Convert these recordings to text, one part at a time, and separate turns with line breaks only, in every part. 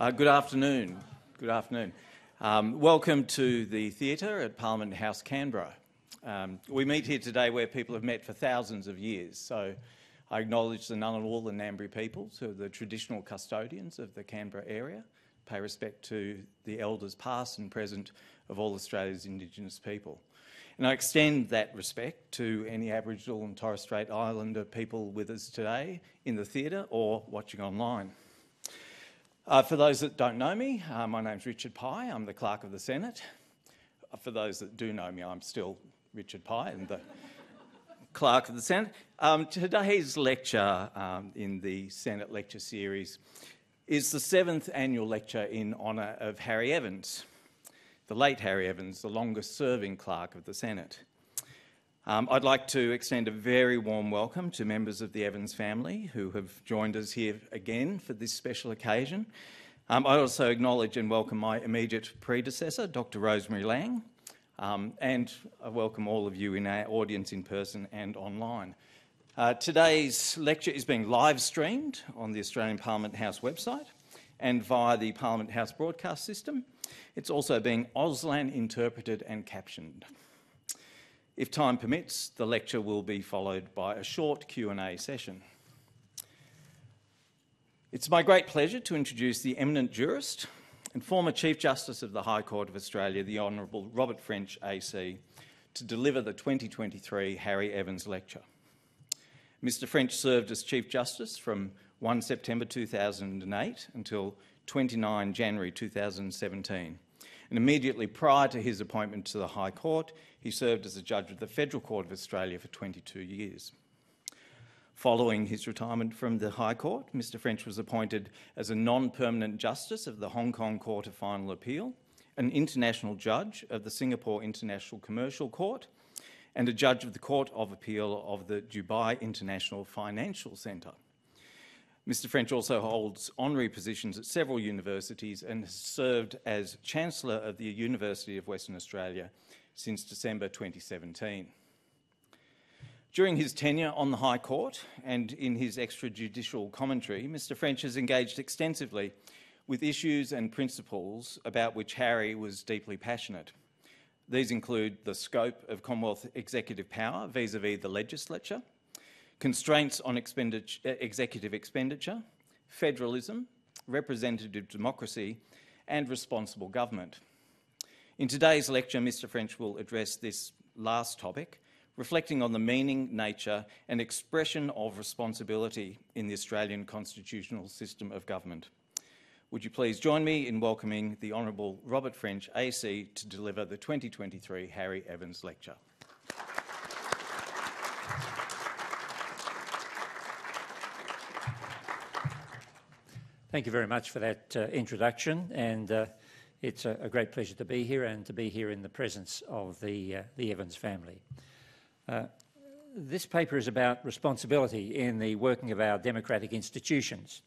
Uh, good afternoon. Good afternoon. Um, welcome to the theatre at Parliament House, Canberra. Um, we meet here today where people have met for thousands of years, so I acknowledge the Ngunnawal and all the Ngambri peoples, who are the traditional custodians of the Canberra area, pay respect to the elders past and present of all Australia's Indigenous people. And I extend that respect to any Aboriginal and Torres Strait Islander people with us today in the theatre or watching online. Uh, for those that don't know me, uh, my name's Richard Pye. I'm the Clerk of the Senate. Uh, for those that do know me, I'm still Richard Pye and the Clerk of the Senate. Um, today's lecture um, in the Senate lecture series is the seventh annual lecture in honour of Harry Evans, the late Harry Evans, the longest serving Clerk of the Senate. Um, I'd like to extend a very warm welcome to members of the Evans family who have joined us here again for this special occasion. Um, I also acknowledge and welcome my immediate predecessor, Dr. Rosemary Laing, um, and I welcome all of you in our audience in person and online. Uh, today's lecture is being live streamed on the Australian Parliament House website and via the Parliament House broadcast system. It's also being Auslan interpreted and captioned. If time permits, the lecture will be followed by a short Q&A session. It's my great pleasure to introduce the eminent jurist and former Chief Justice of the High Court of Australia, the Honourable Robert French AC, to deliver the 2023 Harry Evans Lecture. Mr French served as Chief Justice from 1 September 2008 until 29 January 2017 and immediately prior to his appointment to the High Court, he served as a judge of the Federal Court of Australia for 22 years. Following his retirement from the High Court, Mr French was appointed as a non-permanent justice of the Hong Kong Court of Final Appeal, an international judge of the Singapore International Commercial Court, and a judge of the Court of Appeal of the Dubai International Financial Centre. Mr French also holds honorary positions at several universities and has served as Chancellor of the University of Western Australia since December 2017. During his tenure on the High Court and in his extrajudicial commentary, Mr French has engaged extensively with issues and principles about which Harry was deeply passionate. These include the scope of Commonwealth executive power vis-à-vis the legislature, constraints on expenditure, executive expenditure, federalism, representative democracy, and responsible government. In today's lecture, Mr French will address this last topic, reflecting on the meaning, nature and expression of responsibility in the Australian constitutional system of government. Would you please join me in welcoming the Honourable Robert French AC to deliver the 2023 Harry Evans Lecture.
Thank you very much for that uh, introduction, and uh, it's a, a, great pleasure to be here and to be here in the presence of the, uh, the Evans family. Uh, this paper is about responsibility in the working of our democratic institutions,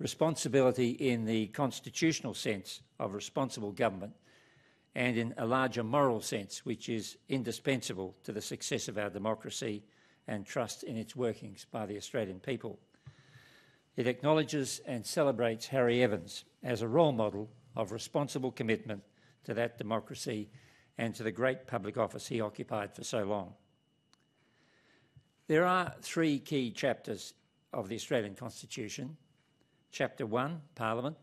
responsibility in the constitutional sense of responsible government, and in a larger moral sense, which is indispensable to the success of our democracy and trust in its workings by the Australian people. It acknowledges and celebrates Harry Evans as a role model of responsible commitment to that democracy and to the great public office he occupied for so long. There are three key chapters of the Australian Constitution. Chapter 1, Parliament.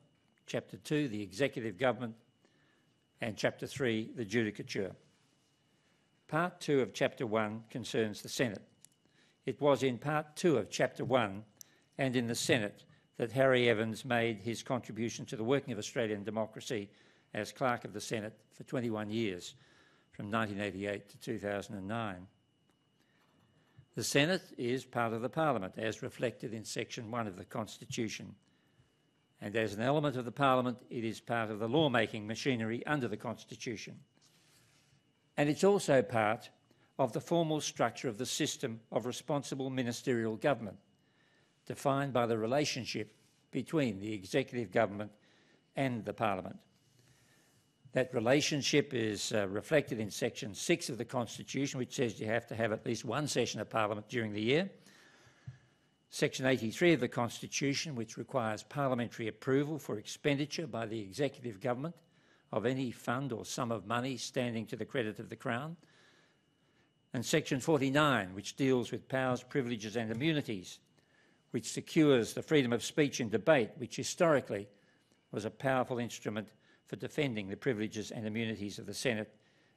Chapter 2, the Executive Government. And Chapter 3, the Judicature. Part 2 of Chapter 1 concerns the Senate. It was in Part 2 of Chapter 1 and in the Senate that Harry Evans made his contribution to the working of Australian democracy as Clerk of the Senate for 21 years, from 1988 to 2009. The Senate is part of the Parliament, as reflected in Section 1 of the Constitution. And as an element of the Parliament, it is part of the lawmaking machinery under the Constitution. And it's also part of the formal structure of the system of responsible ministerial government defined by the relationship between the executive government and the parliament. That relationship is uh, reflected in section 6 of the Constitution, which says you have to have at least one session of parliament during the year. Section 83 of the Constitution, which requires parliamentary approval for expenditure by the executive government of any fund or sum of money standing to the credit of the Crown. And Section 49, which deals with powers, privileges and immunities, which secures the freedom of speech and debate, which historically was a powerful instrument for defending the privileges and immunities of the Senate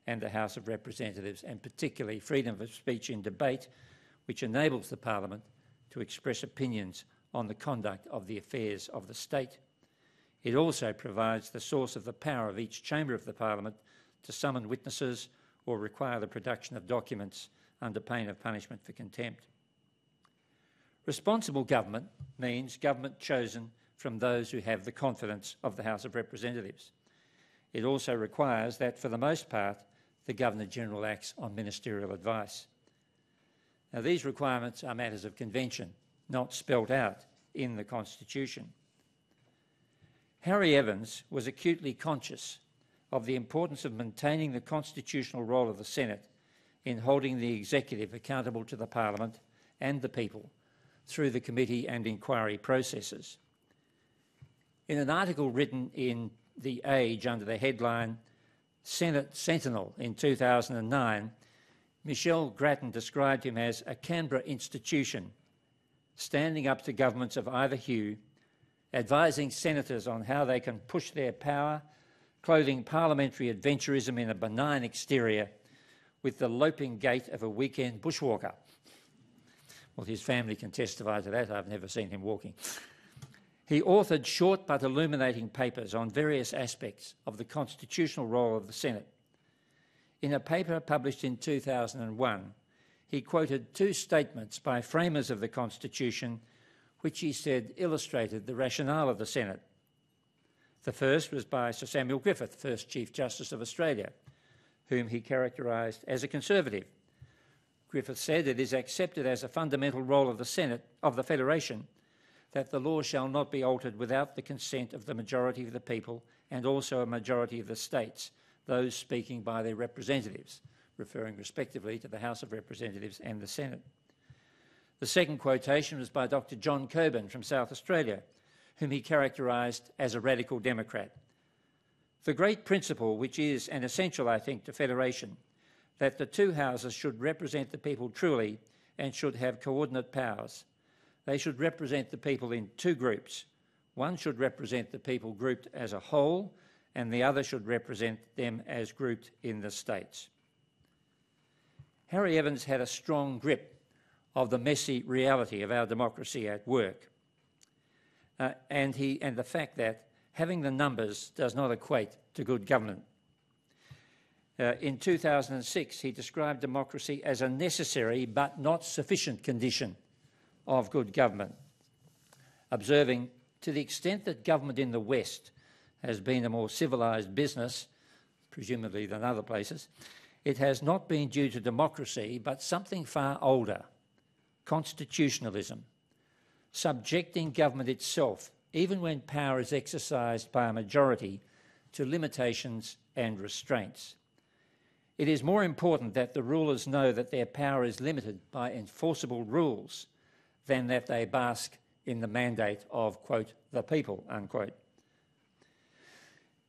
and the House of Representatives, and particularly freedom of speech and debate, which enables the Parliament to express opinions on the conduct of the affairs of the state. It also provides the source of the power of each chamber of the Parliament to summon witnesses or require the production of documents under pain of punishment for contempt. Responsible government means government chosen from those who have the confidence of the House of Representatives. It also requires that, for the most part, the Governor-General acts on ministerial advice. Now, these requirements are matters of convention, not spelt out in the Constitution. Harry Evans was acutely conscious of the importance of maintaining the constitutional role of the Senate in holding the executive accountable to the Parliament and the people through the committee and inquiry processes. In an article written in The Age under the headline Senate Sentinel in 2009, Michelle Grattan described him as a Canberra institution, standing up to governments of either hue, advising senators on how they can push their power, clothing parliamentary adventurism in a benign exterior with the loping gait of a weekend bushwalker. Well, his family can testify to that. I've never seen him walking. He authored short but illuminating papers on various aspects of the constitutional role of the Senate. In a paper published in 2001, he quoted two statements by framers of the Constitution which he said illustrated the rationale of the Senate. The first was by Sir Samuel Griffith, first Chief Justice of Australia, whom he characterised as a conservative. Griffith said it is accepted as a fundamental role of the Senate, of the Federation, that the law shall not be altered without the consent of the majority of the people and also a majority of the states, those speaking by their representatives, referring respectively to the House of Representatives and the Senate. The second quotation was by Dr John Cockburn from South Australia, whom he characterised as a radical Democrat. The great principle, which is an essential, I think, to federation, that the two houses should represent the people truly and should have coordinate powers, they should represent the people in two groups. One should represent the people grouped as a whole, and the other should represent them as grouped in the states. Harry Evans had a strong grip of the messy reality of our democracy at work, uh, and, he, and the fact that having the numbers does not equate to good government. Uh, in 2006, he described democracy as a necessary but not sufficient condition of good government, observing to the extent that government in the West has been a more civilised business, presumably than other places, it has not been due to democracy but something far older constitutionalism, subjecting government itself, even when power is exercised by a majority, to limitations and restraints. It is more important that the rulers know that their power is limited by enforceable rules than that they bask in the mandate of, quote, the people, unquote.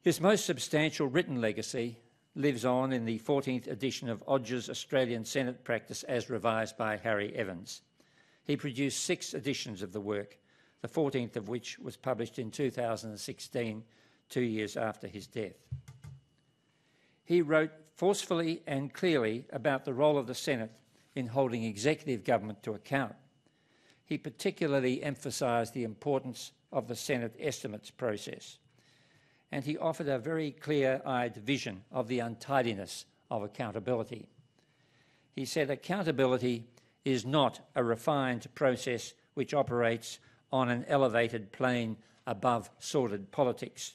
His most substantial written legacy lives on in the 14th edition of Odgers' Australian Senate Practice as revised by Harry Evans. He produced six editions of the work, the 14th of which was published in 2016, two years after his death. He wrote forcefully and clearly about the role of the Senate in holding executive government to account he particularly emphasised the importance of the Senate estimates process. And he offered a very clear eyed vision of the untidiness of accountability. He said accountability is not a refined process which operates on an elevated plane above sordid politics.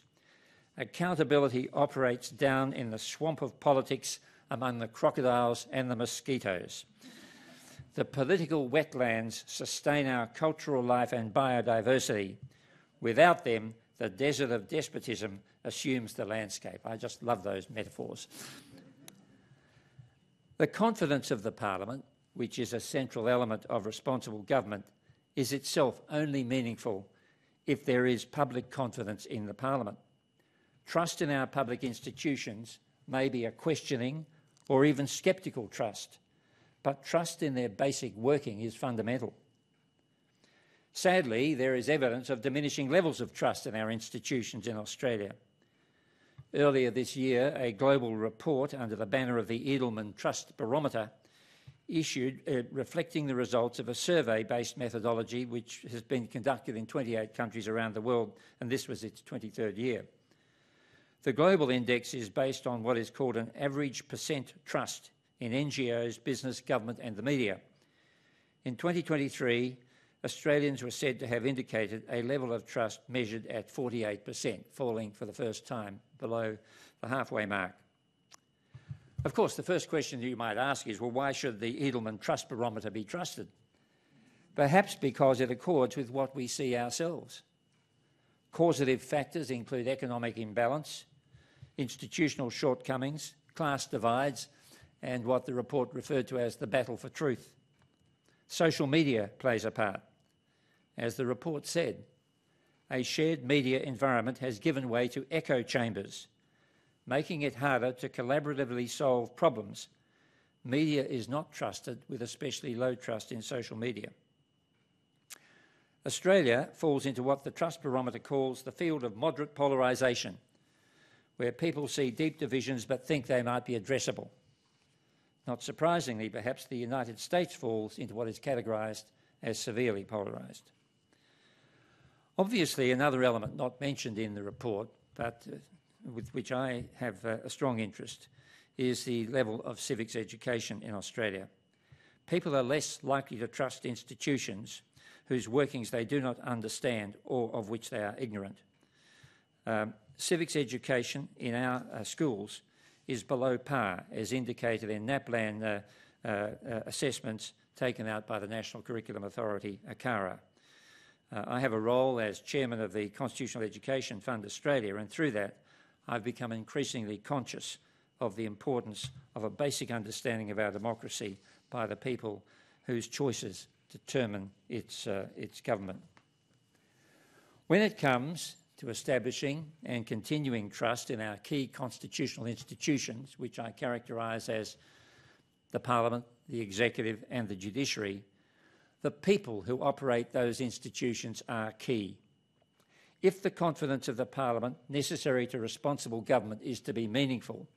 Accountability operates down in the swamp of politics among the crocodiles and the mosquitoes. The political wetlands sustain our cultural life and biodiversity. Without them, the desert of despotism assumes the landscape. I just love those metaphors. The confidence of the Parliament, which is a central element of responsible government, is itself only meaningful if there is public confidence in the Parliament. Trust in our public institutions may be a questioning or even sceptical trust, but trust in their basic working is fundamental. Sadly, there is evidence of diminishing levels of trust in our institutions in Australia. Earlier this year, a global report under the banner of the Edelman Trust Barometer issued uh, reflecting the results of a survey-based methodology which has been conducted in 28 countries around the world, and this was its 23rd year. The global index is based on what is called an average percent trust in NGOs, business, government and the media. In 2023, Australians were said to have indicated a level of trust measured at 48%, falling for the first time below the halfway mark. Of course, the first question that you might ask is, well, why should the Edelman Trust Barometer be trusted? Perhaps because it accords with what we see ourselves. Causative factors include economic imbalance, institutional shortcomings, class divides, and what the report referred to as the battle for truth. Social media plays a part. As the report said, a shared media environment has given way to echo chambers, making it harder to collaboratively solve problems. Media is not trusted, with especially low trust in social media. Australia falls into what the Trust Barometer calls the field of moderate polarisation, where people see deep divisions but think they might be addressable. Not surprisingly, perhaps the United States falls into what is categorised as severely polarised. Obviously, another element not mentioned in the report, but uh, with which I have uh, a strong interest is the level of civics education in Australia. People are less likely to trust institutions whose workings they do not understand or of which they are ignorant. Um, civics education in our uh, schools is below par, as indicated in NAPLAN uh, uh, uh, assessments taken out by the National Curriculum Authority, ACARA. Uh, I have a role as chairman of the Constitutional Education Fund Australia, and through that, I've become increasingly conscious of the importance of a basic understanding of our democracy by the people whose choices determine its, uh, its government. When it comes to establishing and continuing trust in our key constitutional institutions, which I characterise as the Parliament, the Executive and the Judiciary, the people who operate those institutions are key. If the confidence of the Parliament necessary to responsible government is to be meaningful,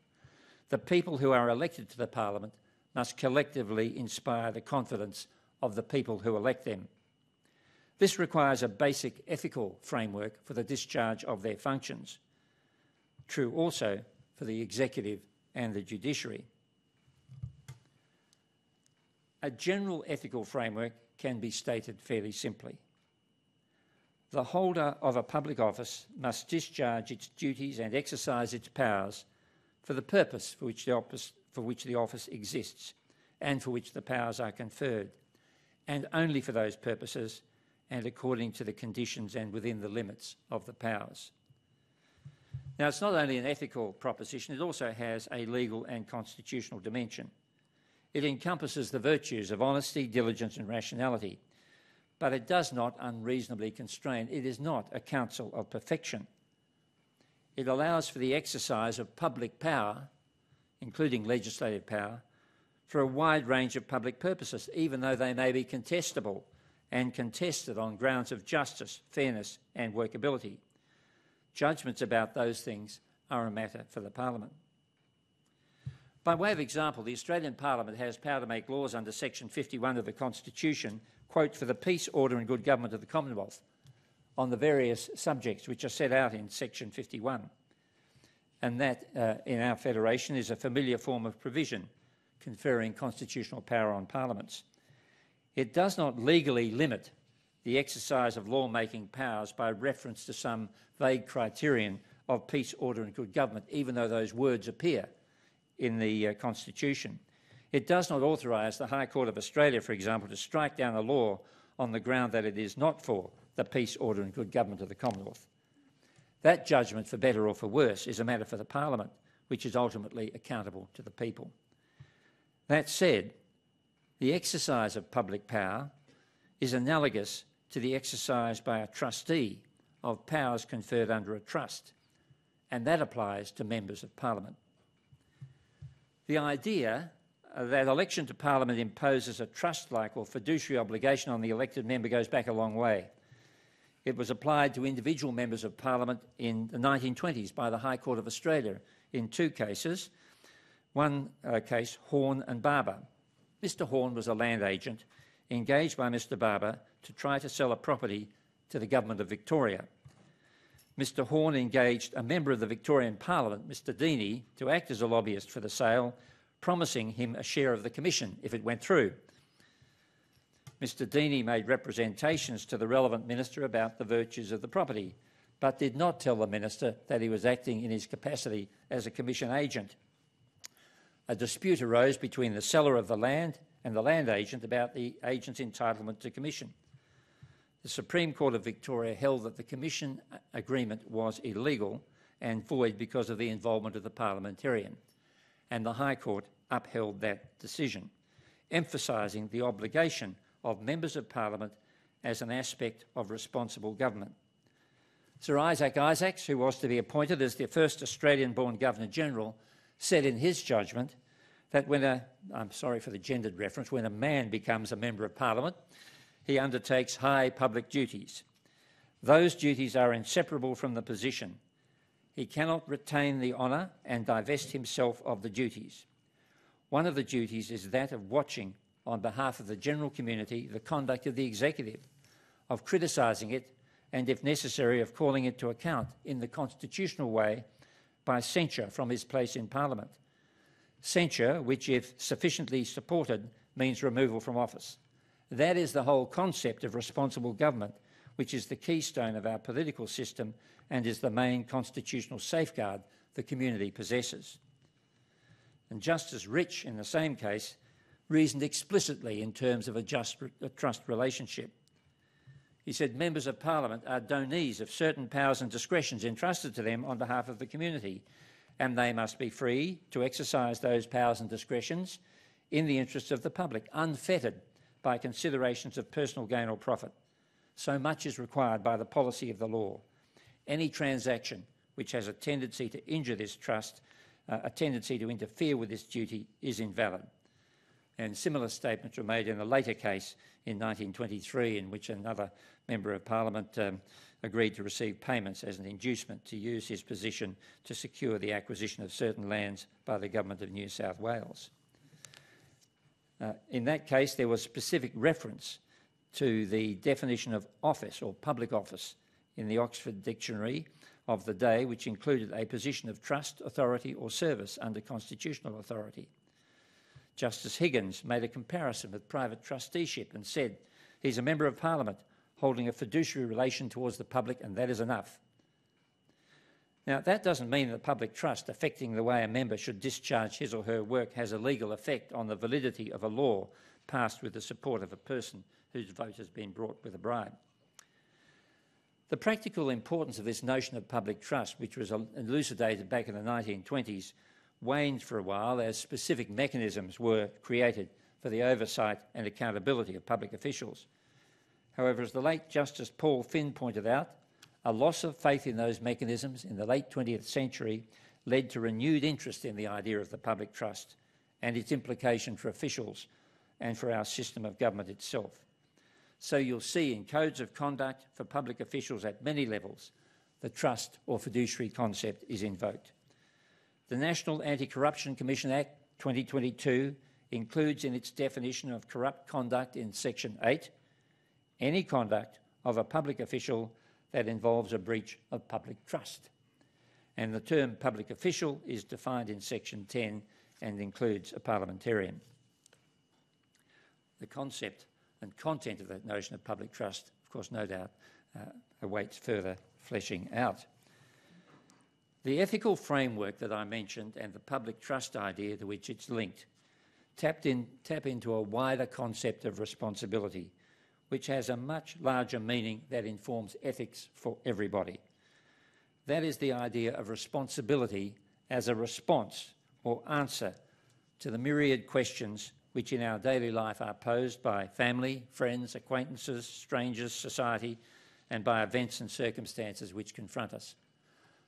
the people who are elected to the Parliament must collectively inspire the confidence of the people who elect them. This requires a basic ethical framework for the discharge of their functions. True also for the executive and the judiciary. A general ethical framework can be stated fairly simply the holder of a public office must discharge its duties and exercise its powers for the purpose for which the office, for which the office exists and for which the powers are conferred, and only for those purposes and according to the conditions and within the limits of the powers. Now, it's not only an ethical proposition, it also has a legal and constitutional dimension. It encompasses the virtues of honesty, diligence and rationality, but it does not unreasonably constrain. It is not a counsel of perfection. It allows for the exercise of public power, including legislative power, for a wide range of public purposes, even though they may be contestable and contested on grounds of justice, fairness and workability. Judgments about those things are a matter for the Parliament. By way of example, the Australian Parliament has power to make laws under Section 51 of the Constitution quote, for the peace, order and good government of the Commonwealth on the various subjects which are set out in section 51. And that, uh, in our federation, is a familiar form of provision conferring constitutional power on parliaments. It does not legally limit the exercise of lawmaking powers by reference to some vague criterion of peace, order and good government, even though those words appear in the uh, Constitution. It does not authorise the High Court of Australia, for example, to strike down a law on the ground that it is not for the peace, order and good government of the Commonwealth. That judgment, for better or for worse, is a matter for the Parliament, which is ultimately accountable to the people. That said, the exercise of public power is analogous to the exercise by a trustee of powers conferred under a trust, and that applies to members of Parliament. The idea that election to Parliament imposes a trust-like or fiduciary obligation on the elected member goes back a long way. It was applied to individual members of Parliament in the 1920s by the High Court of Australia in two cases. One uh, case, Horne and Barber. Mr Horne was a land agent engaged by Mr Barber to try to sell a property to the Government of Victoria. Mr Horne engaged a member of the Victorian Parliament, Mr Deaney, to act as a lobbyist for the sale, promising him a share of the commission if it went through. Mr Deaney made representations to the relevant minister about the virtues of the property, but did not tell the minister that he was acting in his capacity as a commission agent. A dispute arose between the seller of the land and the land agent about the agent's entitlement to commission. The Supreme Court of Victoria held that the commission agreement was illegal and void because of the involvement of the parliamentarian, and the High Court upheld that decision, emphasising the obligation of members of parliament as an aspect of responsible government. Sir Isaac Isaacs, who was to be appointed as the first Australian-born Governor-General, said in his judgment that when a, I'm sorry for the gendered reference, when a man becomes a Member of Parliament, he undertakes high public duties. Those duties are inseparable from the position. He cannot retain the honour and divest himself of the duties. One of the duties is that of watching on behalf of the general community the conduct of the executive, of criticising it, and if necessary, of calling it to account in the constitutional way by censure from his place in Parliament. Censure, which, if sufficiently supported, means removal from office. That is the whole concept of responsible government, which is the keystone of our political system and is the main constitutional safeguard the community possesses. And Justice Rich, in the same case, reasoned explicitly in terms of a just a trust relationship. He said members of parliament are donees of certain powers and discretions entrusted to them on behalf of the community, and they must be free to exercise those powers and discretions in the interests of the public, unfettered by considerations of personal gain or profit. So much is required by the policy of the law. Any transaction which has a tendency to injure this trust, uh, a tendency to interfere with this duty, is invalid and similar statements were made in a later case in 1923 in which another Member of Parliament um, agreed to receive payments as an inducement to use his position to secure the acquisition of certain lands by the Government of New South Wales. Uh, in that case, there was specific reference to the definition of office or public office in the Oxford Dictionary of the day, which included a position of trust, authority or service under constitutional authority. Justice Higgins made a comparison with private trusteeship and said he's a member of parliament holding a fiduciary relation towards the public and that is enough. Now, that doesn't mean that public trust affecting the way a member should discharge his or her work has a legal effect on the validity of a law passed with the support of a person whose vote has been brought with a bribe. The practical importance of this notion of public trust, which was elucidated back in the 1920s, waned for a while as specific mechanisms were created for the oversight and accountability of public officials. However, as the late Justice Paul Finn pointed out, a loss of faith in those mechanisms in the late 20th century led to renewed interest in the idea of the public trust and its implication for officials and for our system of government itself. So you'll see in codes of conduct for public officials at many levels, the trust or fiduciary concept is invoked. The National Anti-Corruption Commission Act 2022 includes in its definition of corrupt conduct in Section 8 any conduct of a public official that involves a breach of public trust. And the term public official is defined in Section 10 and includes a parliamentarian. The concept and content of that notion of public trust, of course, no doubt, uh, awaits further fleshing out. The ethical framework that I mentioned and the public trust idea to which it's linked tapped in, tap into a wider concept of responsibility, which has a much larger meaning that informs ethics for everybody. That is the idea of responsibility as a response or answer to the myriad questions which in our daily life are posed by family, friends, acquaintances, strangers, society, and by events and circumstances which confront us.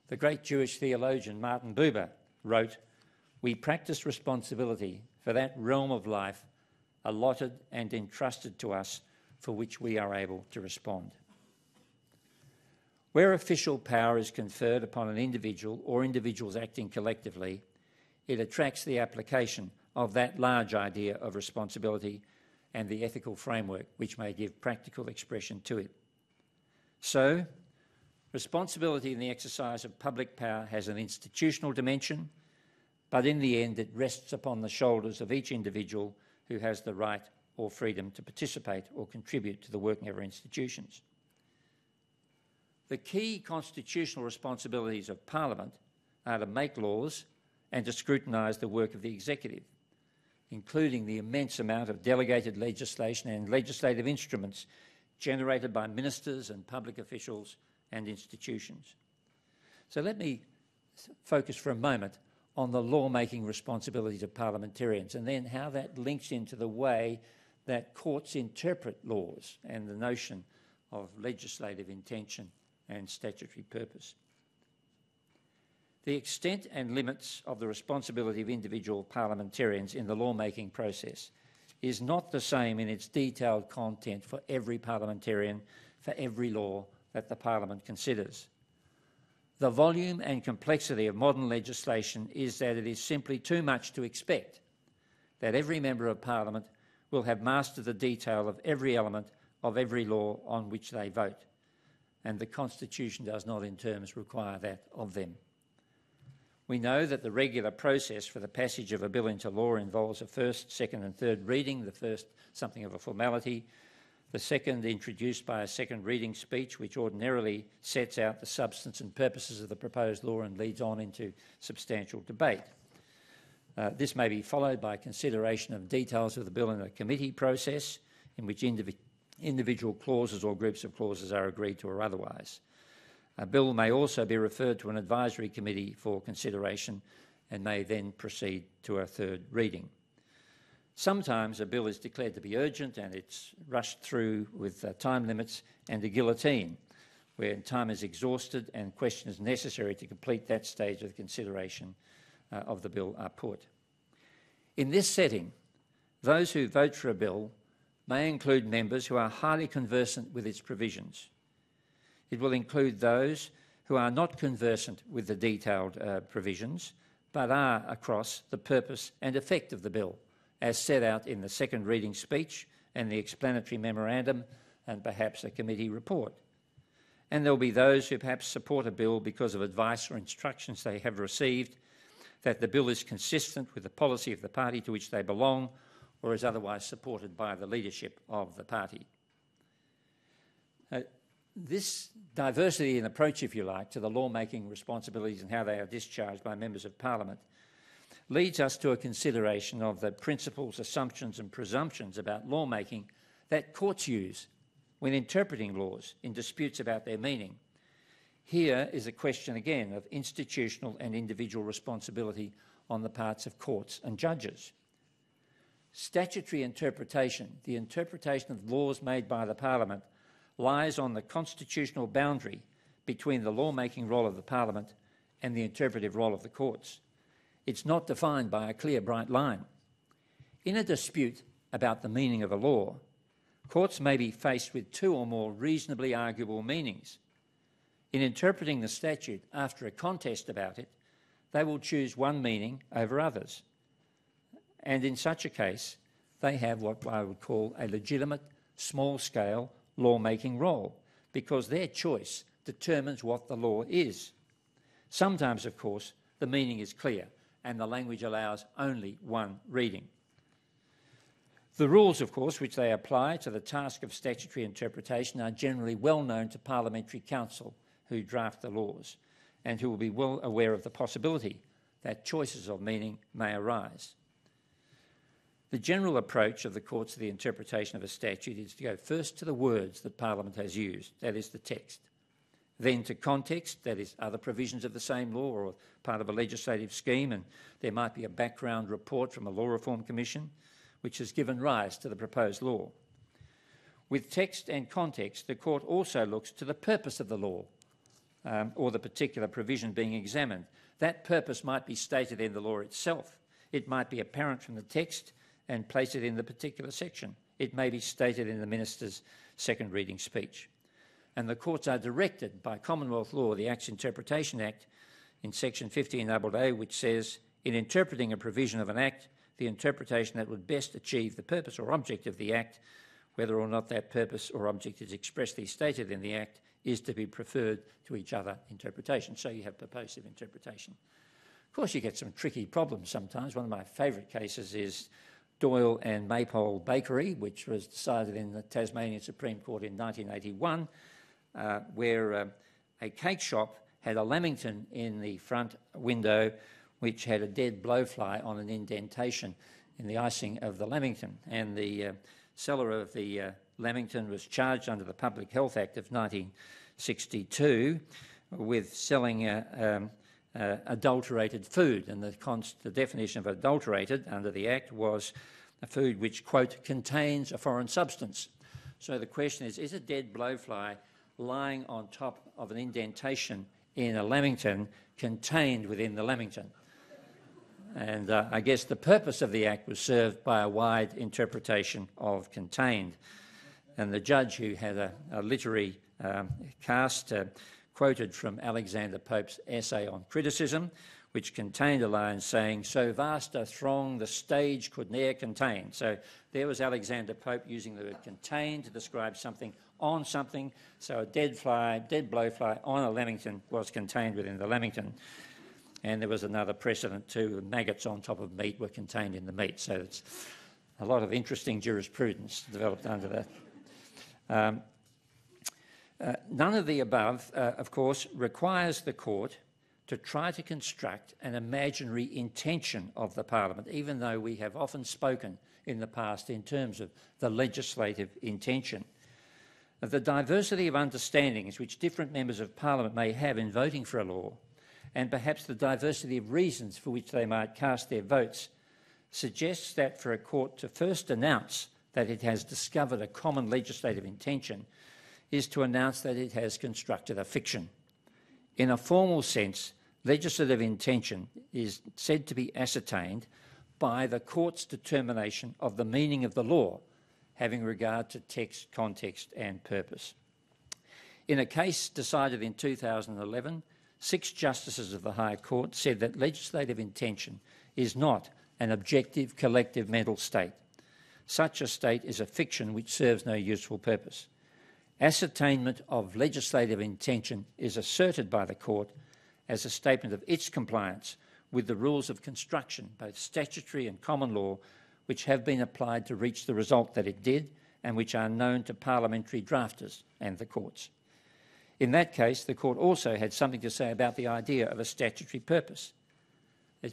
The great Jewish theologian Martin Buber wrote, We practice responsibility for that realm of life allotted and entrusted to us for which we are able to respond. Where official power is conferred upon an individual or individuals acting collectively, it attracts the application of that large idea of responsibility and the ethical framework which may give practical expression to it. So, responsibility in the exercise of public power has an institutional dimension, but in the end it rests upon the shoulders of each individual who has the right or freedom to participate or contribute to the working of our institutions. The key constitutional responsibilities of Parliament are to make laws and to scrutinise the work of the executive, including the immense amount of delegated legislation and legislative instruments generated by ministers and public officials and institutions. So let me focus for a moment on the lawmaking responsibilities of parliamentarians and then how that links into the way that courts interpret laws and the notion of legislative intention and statutory purpose. The extent and limits of the responsibility of individual parliamentarians in the lawmaking process is not the same in its detailed content for every parliamentarian for every law that the Parliament considers. The volume and complexity of modern legislation is that it is simply too much to expect that every Member of Parliament will have mastered the detail of every element of every law on which they vote, and the Constitution does not in terms require that of them. We know that the regular process for the passage of a bill into law involves a first, second, and third reading, the first, something of a formality, the second, introduced by a second reading speech, which ordinarily sets out the substance and purposes of the proposed law and leads on into substantial debate. Uh, this may be followed by consideration of details of the bill in a committee process in which indiv individual clauses or groups of clauses are agreed to or otherwise. A bill may also be referred to an advisory committee for consideration and may then proceed to a third reading. Sometimes a bill is declared to be urgent and it's rushed through with uh, time limits and a guillotine, where time is exhausted and questions necessary to complete that stage of consideration of the bill are put. In this setting, those who vote for a bill may include members who are highly conversant with its provisions. It will include those who are not conversant with the detailed uh, provisions, but are across the purpose and effect of the bill, as set out in the second reading speech and the explanatory memorandum and perhaps a committee report. And there will be those who perhaps support a bill because of advice or instructions they have received that the bill is consistent with the policy of the party to which they belong or is otherwise supported by the leadership of the party. Uh, this diversity in approach, if you like, to the lawmaking responsibilities and how they are discharged by members of parliament leads us to a consideration of the principles, assumptions and presumptions about lawmaking that courts use when interpreting laws in disputes about their meaning here is a question again of institutional and individual responsibility on the parts of courts and judges. Statutory interpretation, the interpretation of laws made by the Parliament, lies on the constitutional boundary between the lawmaking role of the Parliament and the interpretive role of the courts. It's not defined by a clear, bright line. In a dispute about the meaning of a law, courts may be faced with two or more reasonably arguable meanings in interpreting the statute after a contest about it, they will choose one meaning over others. And in such a case, they have what I would call a legitimate, small scale lawmaking role because their choice determines what the law is. Sometimes, of course, the meaning is clear and the language allows only one reading. The rules, of course, which they apply to the task of statutory interpretation are generally well known to Parliamentary Counsel who draft the laws and who will be well aware of the possibility that choices of meaning may arise. The general approach of the courts to the interpretation of a statute is to go first to the words that Parliament has used, that is the text, then to context, that is other provisions of the same law or part of a legislative scheme, and there might be a background report from a law reform commission which has given rise to the proposed law. With text and context, the court also looks to the purpose of the law um, or the particular provision being examined. That purpose might be stated in the law itself. It might be apparent from the text and place it in the particular section. It may be stated in the minister's second reading speech. And the courts are directed by Commonwealth law, the Acts Interpretation Act, in section 15AA, which says, in interpreting a provision of an act, the interpretation that would best achieve the purpose or object of the act, whether or not that purpose or object is expressly stated in the act, is to be preferred to each other interpretation. So you have purposive interpretation. Of course, you get some tricky problems sometimes. One of my favourite cases is Doyle and Maypole Bakery, which was decided in the Tasmanian Supreme Court in 1981, uh, where uh, a cake shop had a lamington in the front window which had a dead blowfly on an indentation in the icing of the lamington. And the uh, seller of the uh, lamington was charged under the Public Health Act of 1962 with selling uh, um, uh, adulterated food. And the, the definition of adulterated under the Act was a food which, quote, contains a foreign substance. So the question is, is a dead blowfly lying on top of an indentation in a lamington contained within the lamington. And uh, I guess the purpose of the Act was served by a wide interpretation of contained. And the judge, who had a, a literary um, cast, uh, quoted from Alexander Pope's essay on criticism, which contained a line saying, So vast a throng the stage could ne'er contain. So there was Alexander Pope using the word contain to describe something on something. So a dead fly, dead blowfly on a lamington was contained within the lamington. And there was another precedent too, maggots on top of meat were contained in the meat. So it's a lot of interesting jurisprudence developed under that. Um, uh, none of the above, uh, of course, requires the court to try to construct an imaginary intention of the Parliament, even though we have often spoken in the past in terms of the legislative intention. The diversity of understandings which different members of Parliament may have in voting for a law, and perhaps the diversity of reasons for which they might cast their votes, suggests that for a court to first announce that it has discovered a common legislative intention is to announce that it has constructed a fiction. In a formal sense, legislative intention is said to be ascertained by the court's determination of the meaning of the law having regard to text, context, and purpose. In a case decided in 2011, six justices of the High Court said that legislative intention is not an objective collective mental state. Such a state is a fiction which serves no useful purpose. Ascertainment of legislative intention is asserted by the Court as a statement of its compliance with the rules of construction, both statutory and common law, which have been applied to reach the result that it did and which are known to parliamentary drafters and the courts. In that case, the court also had something to say about the idea of a statutory purpose,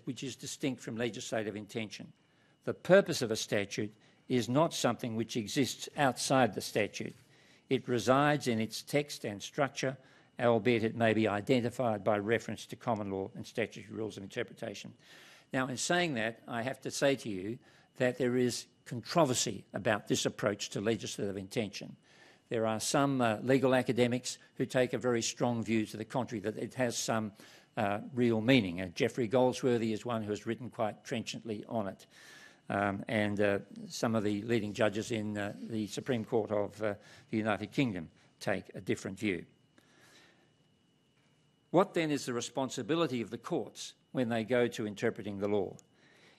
which is distinct from legislative intention. The purpose of a statute is not something which exists outside the statute. It resides in its text and structure, albeit it may be identified by reference to common law and statutory rules of interpretation. Now, in saying that, I have to say to you that there is controversy about this approach to legislative intention. There are some uh, legal academics who take a very strong view to the contrary, that it has some uh, real meaning. Uh, Jeffrey Goldsworthy is one who has written quite trenchantly on it. Um, and uh, some of the leading judges in uh, the Supreme Court of uh, the United Kingdom take a different view. What then is the responsibility of the courts when they go to interpreting the law?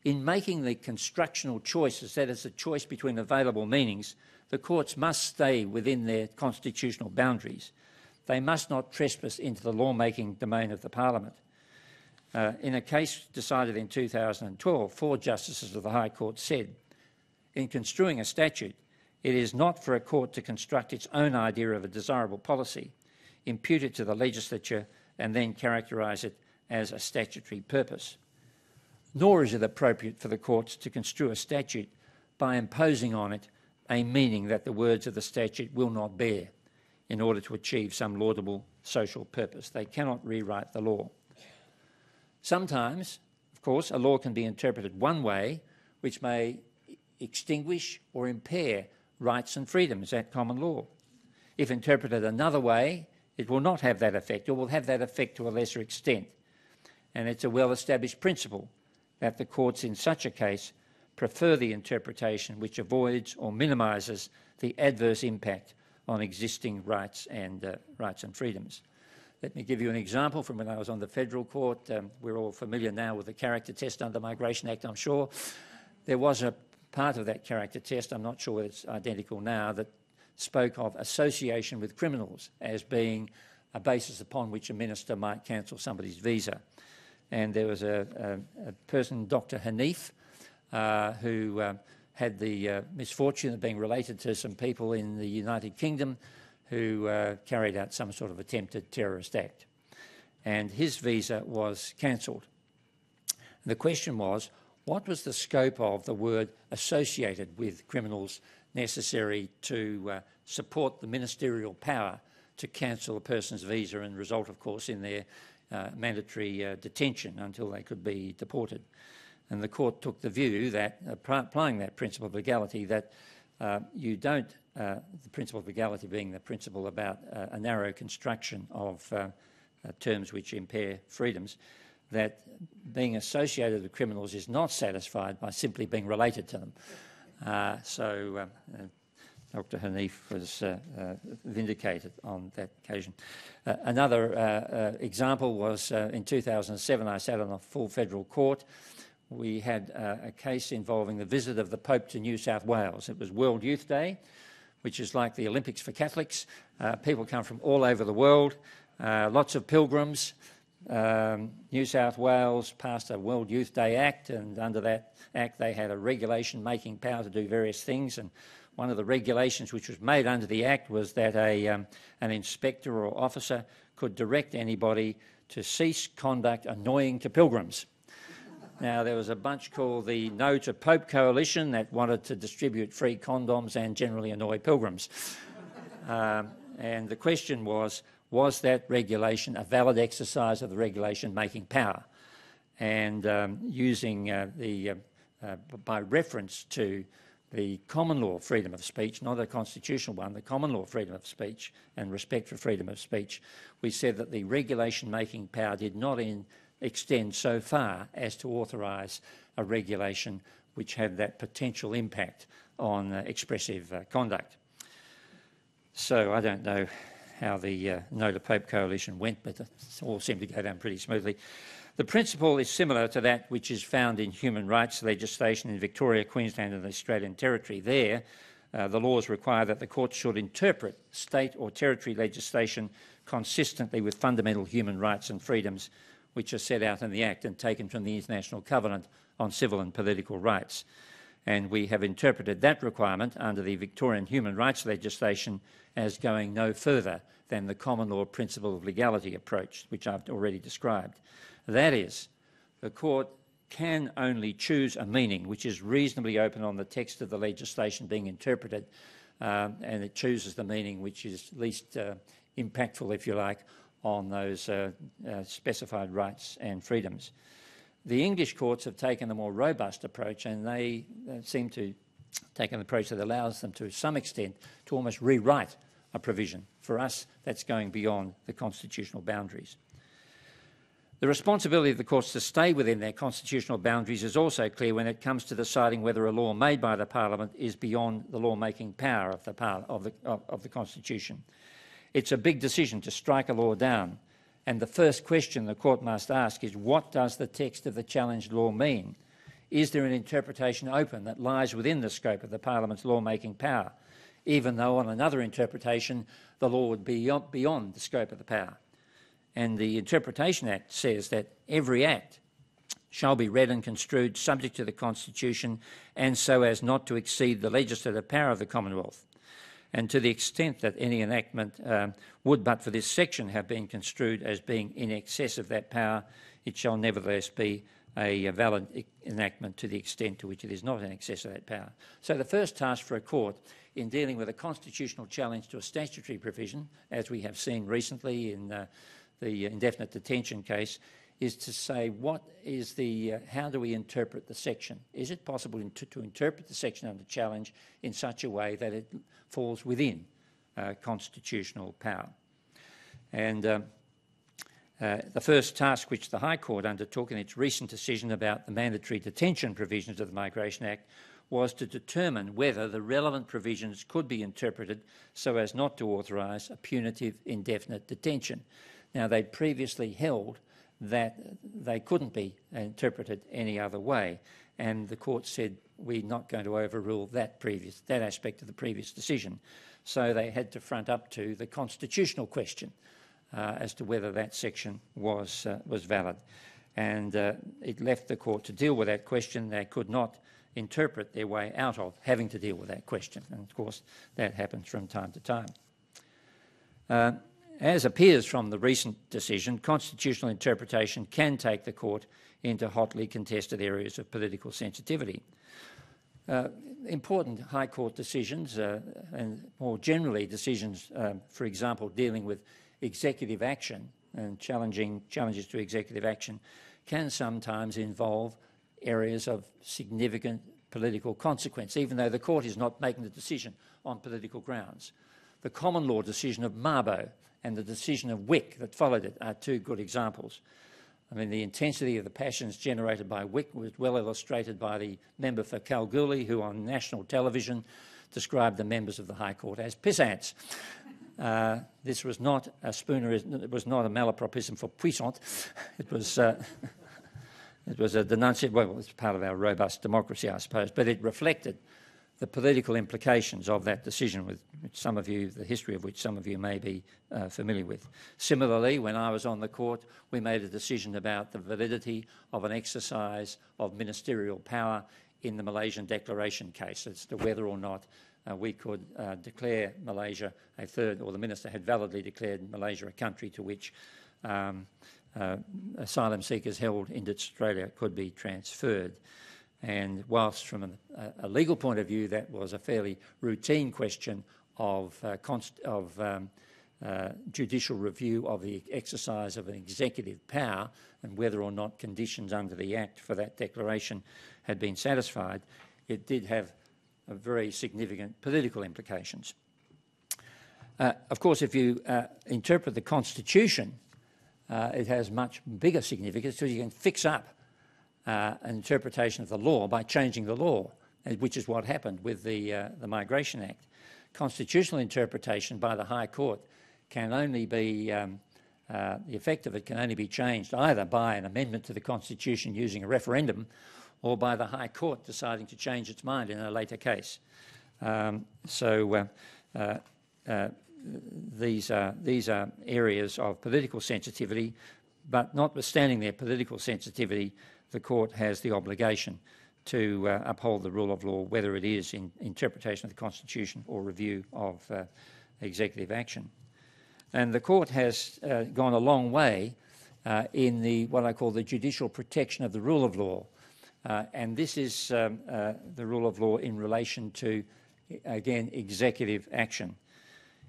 In making the constructional choices, that is, a choice between available meanings, the courts must stay within their constitutional boundaries. They must not trespass into the lawmaking domain of the Parliament. Uh, in a case decided in 2012, four justices of the High Court said, in construing a statute, it is not for a court to construct its own idea of a desirable policy, impute it to the legislature, and then characterise it as a statutory purpose nor is it appropriate for the courts to construe a statute by imposing on it a meaning that the words of the statute will not bear in order to achieve some laudable social purpose. They cannot rewrite the law. Sometimes, of course, a law can be interpreted one way, which may extinguish or impair rights and freedoms at common law. If interpreted another way, it will not have that effect or will have that effect to a lesser extent. And it's a well-established principle that the courts in such a case prefer the interpretation which avoids or minimises the adverse impact on existing rights and uh, rights and freedoms. Let me give you an example from when I was on the federal court. Um, we're all familiar now with the character test under Migration Act, I'm sure. There was a part of that character test, I'm not sure whether it's identical now, that spoke of association with criminals as being a basis upon which a minister might cancel somebody's visa. And there was a, a, a person, Dr. Haneef, uh, who uh, had the uh, misfortune of being related to some people in the United Kingdom who uh, carried out some sort of attempted terrorist act. And his visa was cancelled. The question was, what was the scope of the word associated with criminals necessary to uh, support the ministerial power to cancel a person's visa and result, of course, in their uh, mandatory uh, detention until they could be deported. And the court took the view that, applying that principle of legality, that uh, you don't, uh, the principle of legality being the principle about a narrow construction of terms which impair freedoms, that being associated with criminals is not satisfied by simply being related to them. Uh, so uh, uh Dr Haneef was uh, uh, vindicated on that occasion. another example was in 2007, I sat on a full federal court. We had a case involving the visit of the Pope to New South Wales. It was World Youth Day, which is like the Olympics for Catholics. people come from all over the world, lots of pilgrims, um, New South Wales passed a World Youth Day Act, and under that act, they had a regulation making power to do various things. And one of the regulations which was made under the act was that a, um, an inspector or officer could direct anybody to cease conduct annoying to pilgrims. Now, there was a bunch called the No to Pope Coalition that wanted to distribute free condoms and generally annoy pilgrims. Um, and the question was was that regulation a valid exercise of the regulation making power? And um, using uh, the, uh, uh, by reference to the common law freedom of speech, not a constitutional one, the common law freedom of speech and respect for freedom of speech, we said that the regulation making power did not in, extend so far as to authorise a regulation which had that potential impact on uh, expressive uh, conduct. So I don't know how the uh, No Pope coalition went, but it all seemed to go down pretty smoothly. The principle is similar to that which is found in human rights legislation in Victoria, Queensland and the Australian Territory. There, uh, the laws require that the courts should interpret state or territory legislation consistently with fundamental human rights and freedoms which are set out in the Act and taken from the International Covenant on Civil and Political Rights. And we have interpreted that requirement under the Victorian human rights legislation as going no further than the common law principle of legality approach, which I've already described. That is, the court can only choose a meaning which is reasonably open on the text of the legislation being interpreted, um, and it chooses the meaning which is least uh, impactful, if you like, on those uh, uh, specified rights and freedoms. The English courts have taken a more robust approach, and they uh, seem to take an approach that allows them to some extent to almost rewrite a provision. For us, that's going beyond the constitutional boundaries. The responsibility of the courts to stay within their constitutional boundaries is also clear when it comes to deciding whether a law made by the Parliament is beyond the law-making power of the, of, the, of, of the Constitution. It's a big decision to strike a law down, and the first question the court must ask is what does the text of the challenged law mean? Is there an interpretation open that lies within the scope of the Parliament's law-making power? even though on another interpretation the law would be beyond the scope of the power. And the Interpretation Act says that every act shall be read and construed subject to the Constitution and so as not to exceed the legislative power of the Commonwealth. And to the extent that any enactment um, would, but for this section, have been construed as being in excess of that power, it shall nevertheless be a valid enactment to the extent to which it is not in excess of that power. So the first task for a court in dealing with a constitutional challenge to a statutory provision, as we have seen recently in uh, the indefinite detention case, is to say what is the, uh, how do we interpret the section? Is it possible to, to, interpret the section under challenge in such a way that it falls within uh, constitutional power? And um, uh, the first task which the High Court undertook in its recent decision about the mandatory detention provisions of the Migration Act was to determine whether the relevant provisions could be interpreted so as not to authorise a punitive indefinite detention. Now, they'd previously held that they couldn't be interpreted any other way, and the court said we're not going to overrule that previous that aspect of the previous decision. So they had to front up to the constitutional question uh, as to whether that section was, uh, was valid. And uh, it left the court to deal with that question. They could not interpret their way out of having to deal with that question. And of course, that happens from time to time. As appears from the recent decision, constitutional interpretation can take the court into hotly contested areas of political sensitivity. Uh, important High Court decisions, uh, and more generally decisions, uh, for example, dealing with executive action and challenging challenges to executive action can sometimes involve areas of significant political consequence, even though the court is not making the decision on political grounds. The common law decision of Mabo and the decision of Wik that followed it are two good examples. I mean, the intensity of the passions generated by Wik was well illustrated by the member for Kalgoorlie, who on national television described the members of the High Court as pissants. Uh, this was not a Spooner, it was not a malapropism for puissant. It was, uh, it was a denunciation, well, it's part of our robust democracy, I suppose, but it reflected the political implications of that decision, with some of you, the history of which some of you may be uh, familiar with. Similarly, when I was on the court, we made a decision about the validity of an exercise of ministerial power in the Malaysian declaration case as to whether or not uh, we could uh, declare Malaysia a third, or the minister had validly declared Malaysia a country to which um, uh, asylum seekers held in Australia could be transferred. And whilst from a, legal point of view that was a fairly routine question of, uh, of um, uh, judicial review of the exercise of an executive power and whether or not conditions under the Act for that declaration had been satisfied, it did have very significant political implications. Uh, of course, if you uh, interpret the Constitution, uh, it has much bigger significance because you can fix up uh, an interpretation of the law by changing the law, which is what happened with the, uh, the Migration Act. Constitutional interpretation by the High Court can only be, um, uh, the effect of it can only be changed either by an amendment to the Constitution using a referendum or by the High Court deciding to change its mind in a later case. Um, so uh, uh, uh, these, are, these are areas of political sensitivity, but notwithstanding their political sensitivity, the court has the obligation to uh, uphold the rule of law, whether it is in interpretation of the Constitution or review of uh, executive action. And the court has uh, gone a long way in the what I call the judicial protection of the rule of law uh, and this is um, uh, the rule of law in relation to, again, executive action.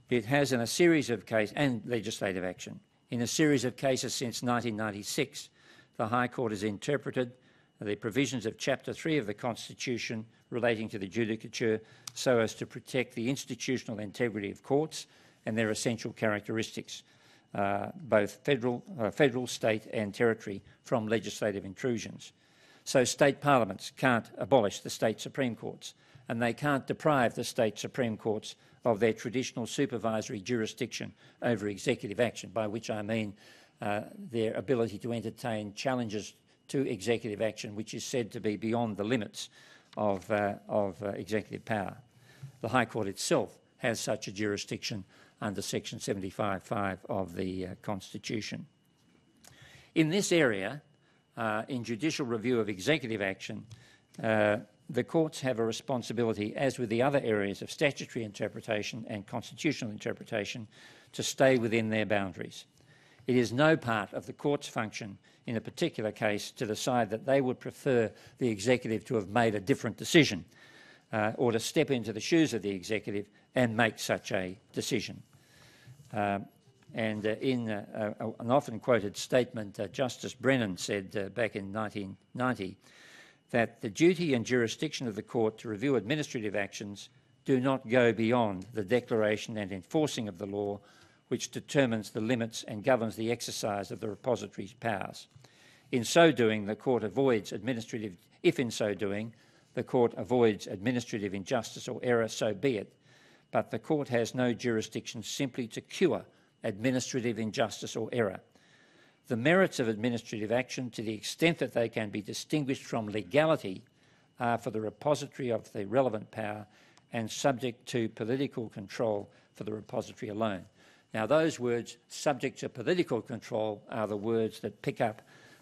It has in a series of cases, and legislative action, in a series of cases since 1996, the High Court has interpreted the provisions of Chapter 3 of the Constitution relating to the judicature so as to protect the institutional integrity of courts and their essential characteristics, uh, both federal, uh, federal, state and territory, from legislative intrusions. So state parliaments can't abolish the state supreme courts and they can't deprive the state supreme courts of their traditional supervisory jurisdiction over executive action, by which I mean uh, their ability to entertain challenges to executive action, which is said to be beyond the limits of, uh, of uh, executive power. The High Court itself has such a jurisdiction under Section 75.5 of the uh, Constitution. In this area, uh, in judicial review of executive action, uh, the courts have a responsibility, as with the other areas of statutory interpretation and constitutional interpretation, to stay within their boundaries. It is no part of the court's function in a particular case to decide that they would prefer the executive to have made a different decision uh, or to step into the shoes of the executive and make such a decision. Uh, And uh, in uh, an often quoted statement, uh, Justice Brennan said uh, back in 1990 that the duty and jurisdiction of the court to review administrative actions do not go beyond the declaration and enforcing of the law which determines the limits and governs the exercise of the repository's powers. In so doing, the court avoids administrative, if in so doing, the court avoids administrative injustice or error, so be it. But the court has no jurisdiction simply to cure administrative injustice or error. The merits of administrative action, to the extent that they can be distinguished from legality, are for the repository of the relevant power and subject to political control for the repository alone. Now, those words, subject to political control, are the words that pick up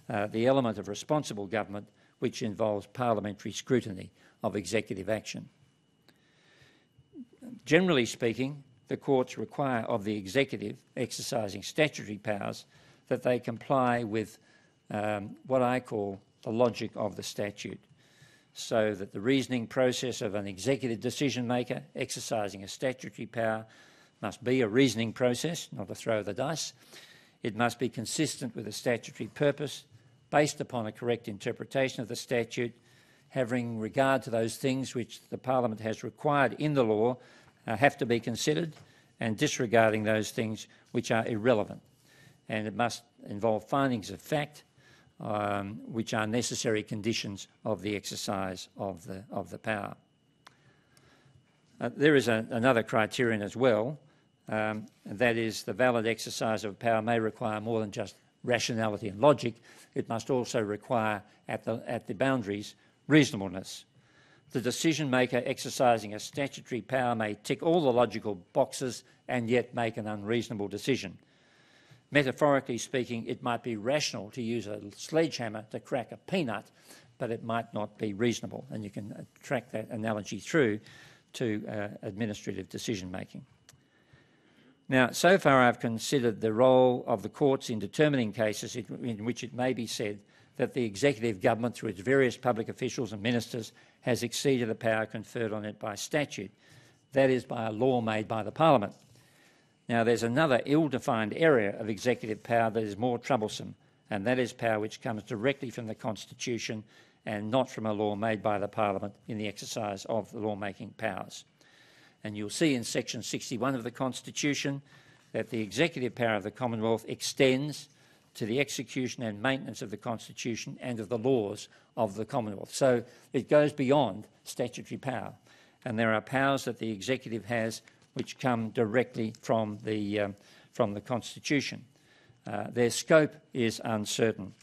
uh, the element of responsible government which involves parliamentary scrutiny of executive action. Generally speaking, the courts require of the executive exercising statutory powers that they comply with um, what I call the logic of the statute, so that the reasoning process of an executive decision maker exercising a statutory power must be a reasoning process, not a throw of the dice. It must be consistent with the statutory purpose based upon a correct interpretation of the statute, having regard to those things which the Parliament has required in the law uh, have to be considered, and disregarding those things which are irrelevant. And it must involve findings of fact, um, which are necessary conditions of the exercise of the, of the power. Uh, there is a, another criterion as well, um, and that is the valid exercise of power may require more than just rationality and logic, it must also require at the, at the boundaries reasonableness. The decision maker exercising a statutory power may tick all the logical boxes and yet make an unreasonable decision. Metaphorically speaking, it might be rational to use a sledgehammer to crack a peanut, but it might not be reasonable. And you can track that analogy through to uh, administrative decision making. Now, so far I've considered the role of the courts in determining cases in which it may be said that the executive government, through its various public officials and ministers, has exceeded the power conferred on it by statute, that is, by a law made by the Parliament. Now, there's another ill defined area of executive power that is more troublesome, and that is power which comes directly from the Constitution and not from a law made by the Parliament in the exercise of the lawmaking powers. And you'll see in section 61 of the Constitution that the executive power of the Commonwealth extends to the execution and maintenance of the Constitution and of the laws of the Commonwealth. So it goes beyond statutory power. And there are powers that the executive has which come directly from the, um, from the Constitution. Uh, their scope is uncertain,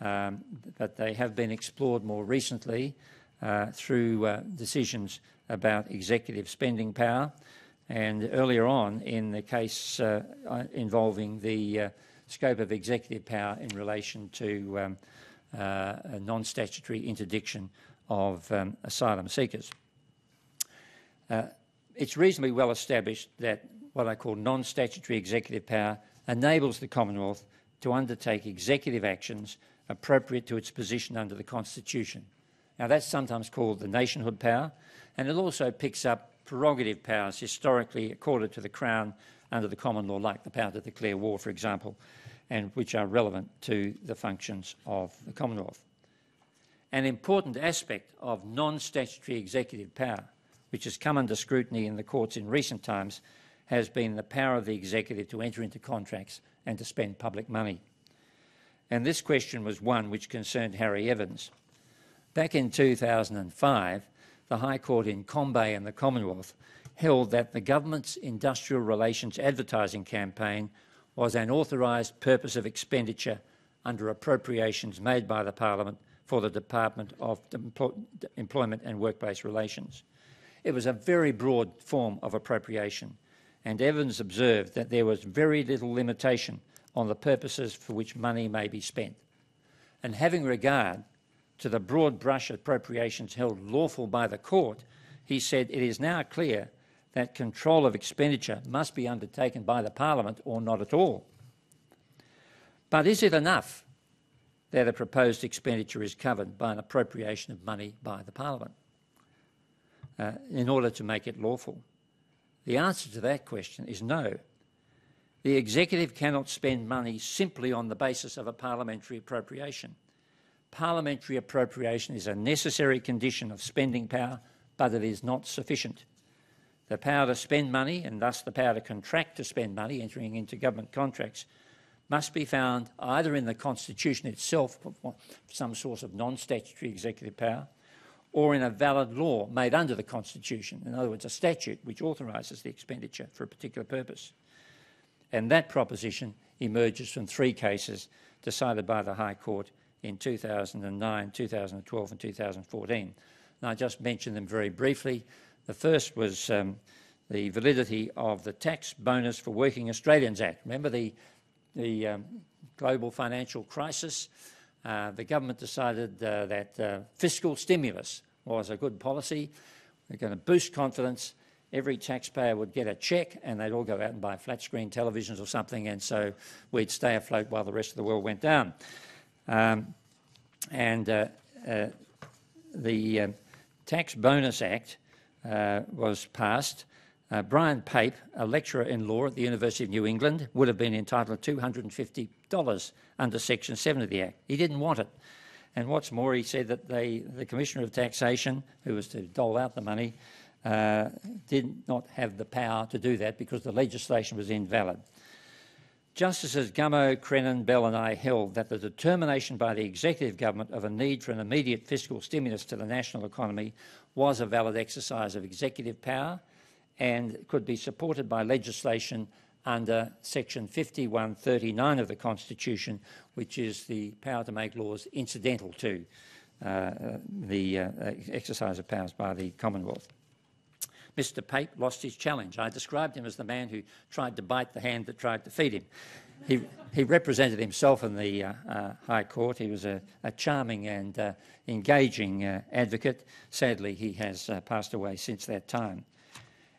um, but they have been explored more recently uh, through uh, decisions about executive spending power, and earlier on in the case uh, uh, involving the uh, scope of executive power in relation to um, a non-statutory interdiction of um, asylum seekers. It's reasonably well established that what I call non-statutory executive power enables the Commonwealth to undertake executive actions appropriate to its position under the Constitution. Now that's sometimes called the nationhood power, and it also picks up prerogative powers historically accorded to the Crown under the common law, like the power to declare war, for example, and which are relevant to the functions of the Commonwealth. An important aspect of non-statutory executive power, which has come under scrutiny in the courts in recent times, has been the power of the executive to enter into contracts and to spend public money. And this question was one which concerned Harry Evans. Back in 2005, the High Court in Combet and the Commonwealth held that the government's industrial relations advertising campaign was an authorised purpose of expenditure under appropriations made by the Parliament for the Department of Employment and Workplace Relations. It was a very broad form of appropriation, and Evans observed that there was very little limitation on the purposes for which money may be spent. And having regard to the broad brush appropriations held lawful by the court, he said it is now clear that control of expenditure must be undertaken by the Parliament or not at all. But is it enough that a proposed expenditure is covered by an appropriation of money by the Parliament uh, in order to make it lawful? The answer to that question is no. The executive cannot spend money simply on the basis of a parliamentary appropriation. Parliamentary appropriation is a necessary condition of spending power, but it is not sufficient. The power to spend money, and thus the power to contract to spend money, entering into government contracts, must be found either in the Constitution itself, some source of non statutory executive power, or in a valid law made under the Constitution, in other words, a statute which authorises the expenditure for a particular purpose. And that proposition emerges from three cases decided by the High Court in 2009, 2012, and 2014. And I just mentioned them very briefly. The first was um, the validity of the Tax Bonus for Working Australians Act. Remember the the um, global financial crisis, uh, the government decided uh, that uh, fiscal stimulus was a good policy. We're going to boost confidence. Every taxpayer would get a cheque and they'd all go out and buy flat screen televisions or something, and so we'd stay afloat while the rest of the world went down. Um, and uh, uh, the um, Tax Bonus Act uh, was passed uh, Brian Pape, a lecturer in law at the University of New England, would have been entitled to $250 under Section 7 of the Act. He didn't want it. And what's more, he said that they, the Commissioner of Taxation, who was to dole out the money, uh, did not have the power to do that because the legislation was invalid. Justices Gummow, Crennan, Bell and I held that the determination by the executive government of a need for an immediate fiscal stimulus to the national economy was a valid exercise of executive power and could be supported by legislation under section 5139 of the Constitution, which is the power to make laws incidental to uh, the uh, exercise of powers by the Commonwealth. Mr Pape lost his challenge. I described him as the man who tried to bite the hand that tried to feed him. He, he represented himself in the uh, uh, High Court. He was a, a charming and uh, engaging uh, advocate. Sadly, he has passed away since that time.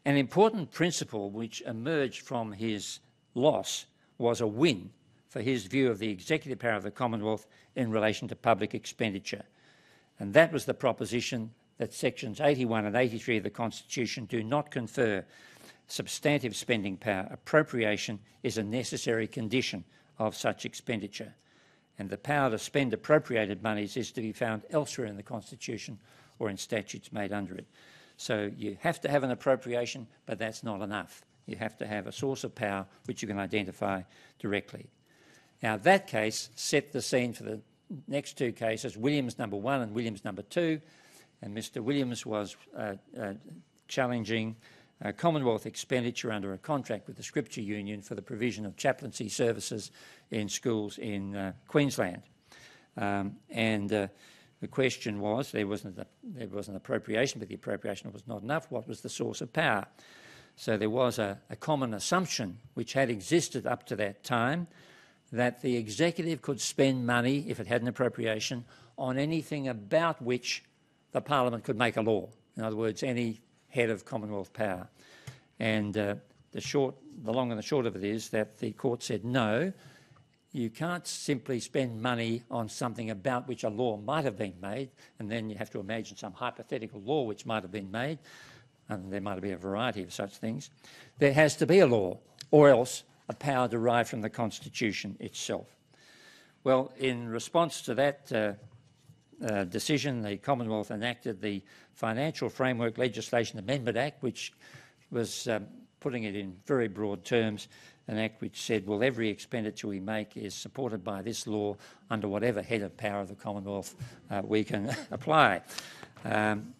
An important principle which emerged from his loss was a win for his view of the executive power of the Commonwealth in relation to public expenditure. And that was the proposition that sections 81 and 83 of the Constitution do not confer substantive spending power. Appropriation is a necessary condition of such expenditure. And the power to spend appropriated monies is to be found elsewhere in the Constitution or in statutes made under it. So you have to have an appropriation, but that's not enough. You have to have a source of power which you can identify directly. Now, that case set the scene for the next two cases, Williams number one and Williams number two. And Mr. Williams was uh, uh, challenging uh, Commonwealth expenditure under a contract with the Scripture Union for the provision of chaplaincy services in schools in uh, Queensland. Um, and uh, the question was there wasn't, a, there was an appropriation, but the appropriation was not enough. What was the source of power? So there was a, a common assumption which had existed up to that time that the executive could spend money, if it had an appropriation, on anything about which the parliament could make a law. In other words, any head of Commonwealth power. And uh, the short, the long and the short of it is that the court said no, you can't simply spend money on something about which a law might have been made, and then you have to imagine some hypothetical law which might have been made, and there might be a variety of such things. There has to be a law, or else a power derived from the Constitution itself. Well, in response to that uh, uh, decision, the Commonwealth enacted the Financial Framework Legislation Amendment Act, which was um, putting it in very broad terms, an act which said, well, every expenditure we make is supported by this law under whatever head of power of the Commonwealth uh, we can apply. Um,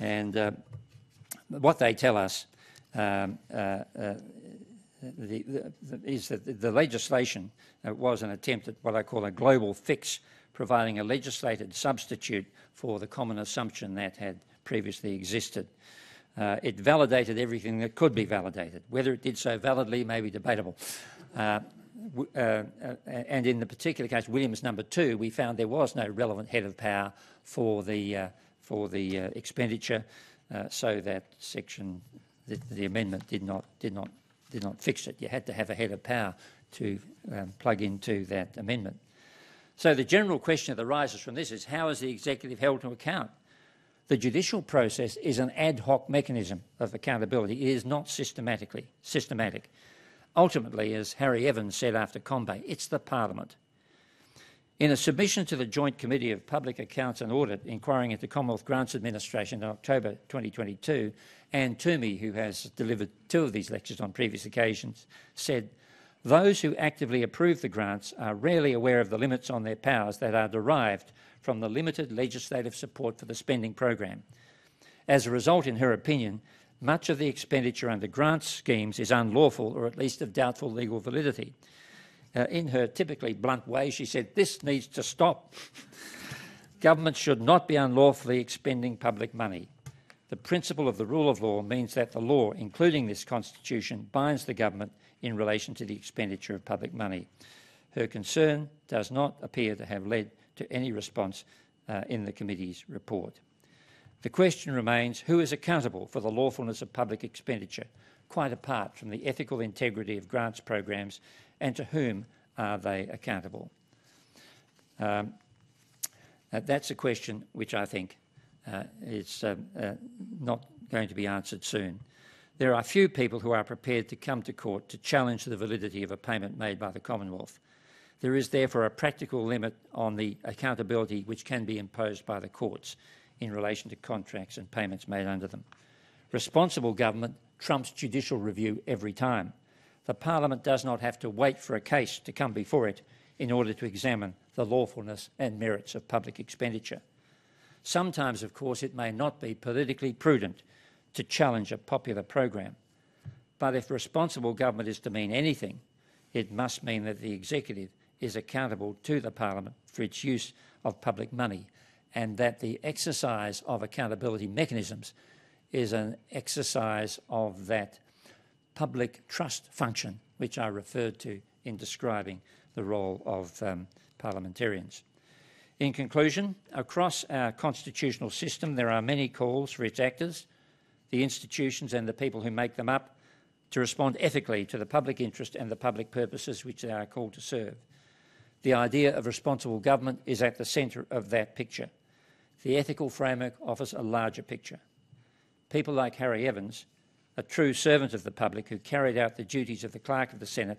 and uh, what they tell us um, uh, uh the, the, the, is that the legislation uh, was an attempt at what I call a global fix, providing a legislated substitute for the common assumption that had previously existed. Uh, it validated everything that could be validated. Whether it did so validly may be debatable. Uh, uh, uh, and in the particular case, Williams number two, we found there was no relevant head of power for the, uh, for the uh, expenditure, so that section, the, the, amendment did not, did, not, did not fix it. You had to have a head of power to um, plug into that amendment. So the general question that arises from this is how is the executive held to account the judicial process is an ad hoc mechanism of accountability. It is not systematically systematic. Ultimately, as Harry Evans said after Combet, it's the Parliament. In a submission to the Joint Committee of Public Accounts and Audit inquiring into Commonwealth Grants Administration in October 2022, Anne Twomey, who has delivered two of these lectures on previous occasions, said, those who actively approve the grants are rarely aware of the limits on their powers that are derived from the limited legislative support for the spending program. As a result, in her opinion, much of the expenditure under grant schemes is unlawful or at least of doubtful legal validity. Uh, in her typically blunt way, she said, This needs to stop. Government should not be unlawfully expending public money. The principle of the rule of law means that the law, including this constitution, binds the government in relation to the expenditure of public money. Her concern does not appear to have led to any response uh, in the committee's report. The question remains who is accountable for the lawfulness of public expenditure, quite apart from the ethical integrity of grants programs, and to whom are they accountable? Um, uh, that's a question which I think uh, is um, uh, not going to be answered soon. There are few people who are prepared to come to court to challenge the validity of a payment made by the Commonwealth. There is therefore a practical limit on the accountability which can be imposed by the courts in relation to contracts and payments made under them. Responsible government trumps judicial review every time. The Parliament does not have to wait for a case to come before it in order to examine the lawfulness and merits of public expenditure. Sometimes, of course, it may not be politically prudent to challenge a popular program. But if responsible government is to mean anything, it must mean that the executive is accountable to the parliament for its use of public money and that the exercise of accountability mechanisms is an exercise of that public trust function which I referred to in describing the role of um, parliamentarians. In conclusion, across our constitutional system there are many calls for its actors the institutions and the people who make them up to respond ethically to the public interest and the public purposes which they are called to serve. The idea of responsible government is at the centre of that picture. The ethical framework offers a larger picture. People like Harry Evans, a true servant of the public who carried out the duties of the Clerk of the Senate,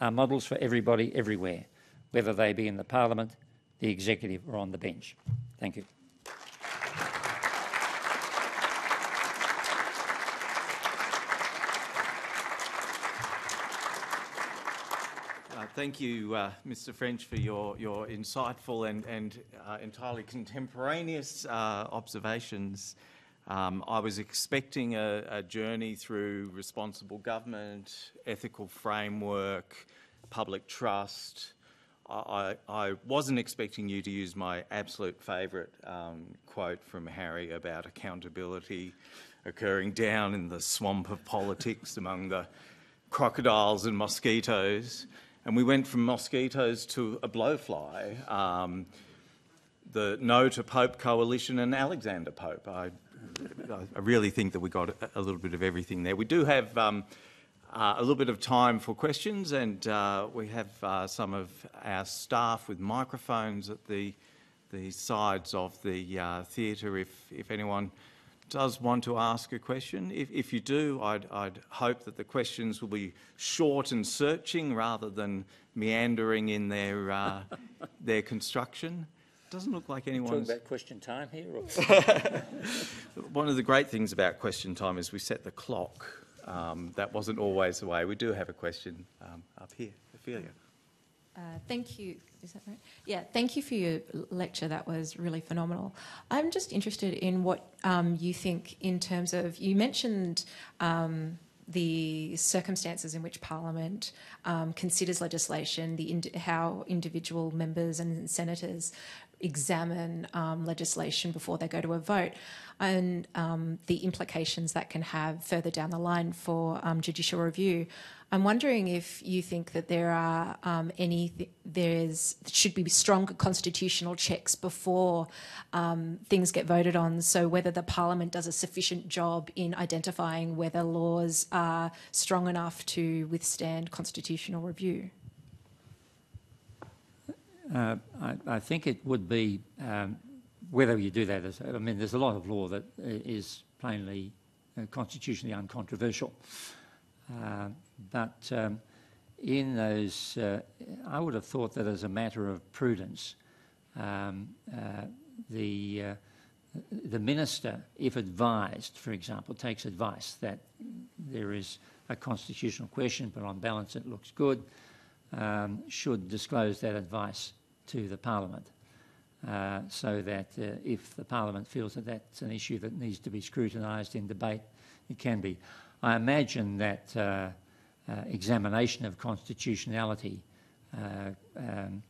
are models for everybody everywhere, whether they be in the Parliament, the Executive or on the bench. Thank you.
Thank you, uh, Mr. French, for your, your insightful and, and uh, entirely contemporaneous uh, observations. Um, I was expecting a, a, journey through responsible government, ethical framework, public trust. I, I wasn't expecting you to use my absolute favourite um, quote from Harry about accountability occurring down in the swamp of politics among the crocodiles and mosquitoes and we went from mosquitoes to a blowfly, um, the No to Pope Coalition and Alexander Pope. I, I really think that we got a, little bit of everything there. We do have um, uh, a little bit of time for questions and uh, we have uh, some of our staff with microphones at the, the sides of the uh, theatre if, if anyone does want to ask a question. If, if you do, I'd, I'd, hope that the questions will be short and searching rather than meandering in their, uh, their construction. Doesn't look like anyone's...
Talking about question time here?
One of the great things about question time is we set the clock. Um, that wasn't always the way. We do have a question um, up here. Ophelia.
Uh, thank you. Is that right? Yeah, thank you for your lecture. That was really phenomenal. I'm just interested in what um, you think in terms of, you mentioned um, the circumstances in which Parliament um, considers legislation, the ind how individual members and senators examine um, legislation before they go to a vote, and um, the implications that can have further down the line for um, judicial review. I'm wondering if you think that there are um, any, there's should be stronger constitutional checks before um, things get voted on. So whether the Parliament does a sufficient job in identifying whether laws are strong enough to withstand constitutional review.
Uh, I, I, think it would be um, whether you do that. I mean, there's a lot of law that is plainly uh, constitutionally uncontroversial. Uh, but um, in those, uh, I would have thought that as a matter of prudence, um, uh, the the minister, if advised, for example, takes advice that there is a constitutional question, but on balance it looks good, um, should disclose that advice to the parliament. Uh, so that uh, if the Parliament feels that that's an issue that needs to be scrutinised in debate, it can be. I imagine that uh, uh examination of constitutionality uh, um,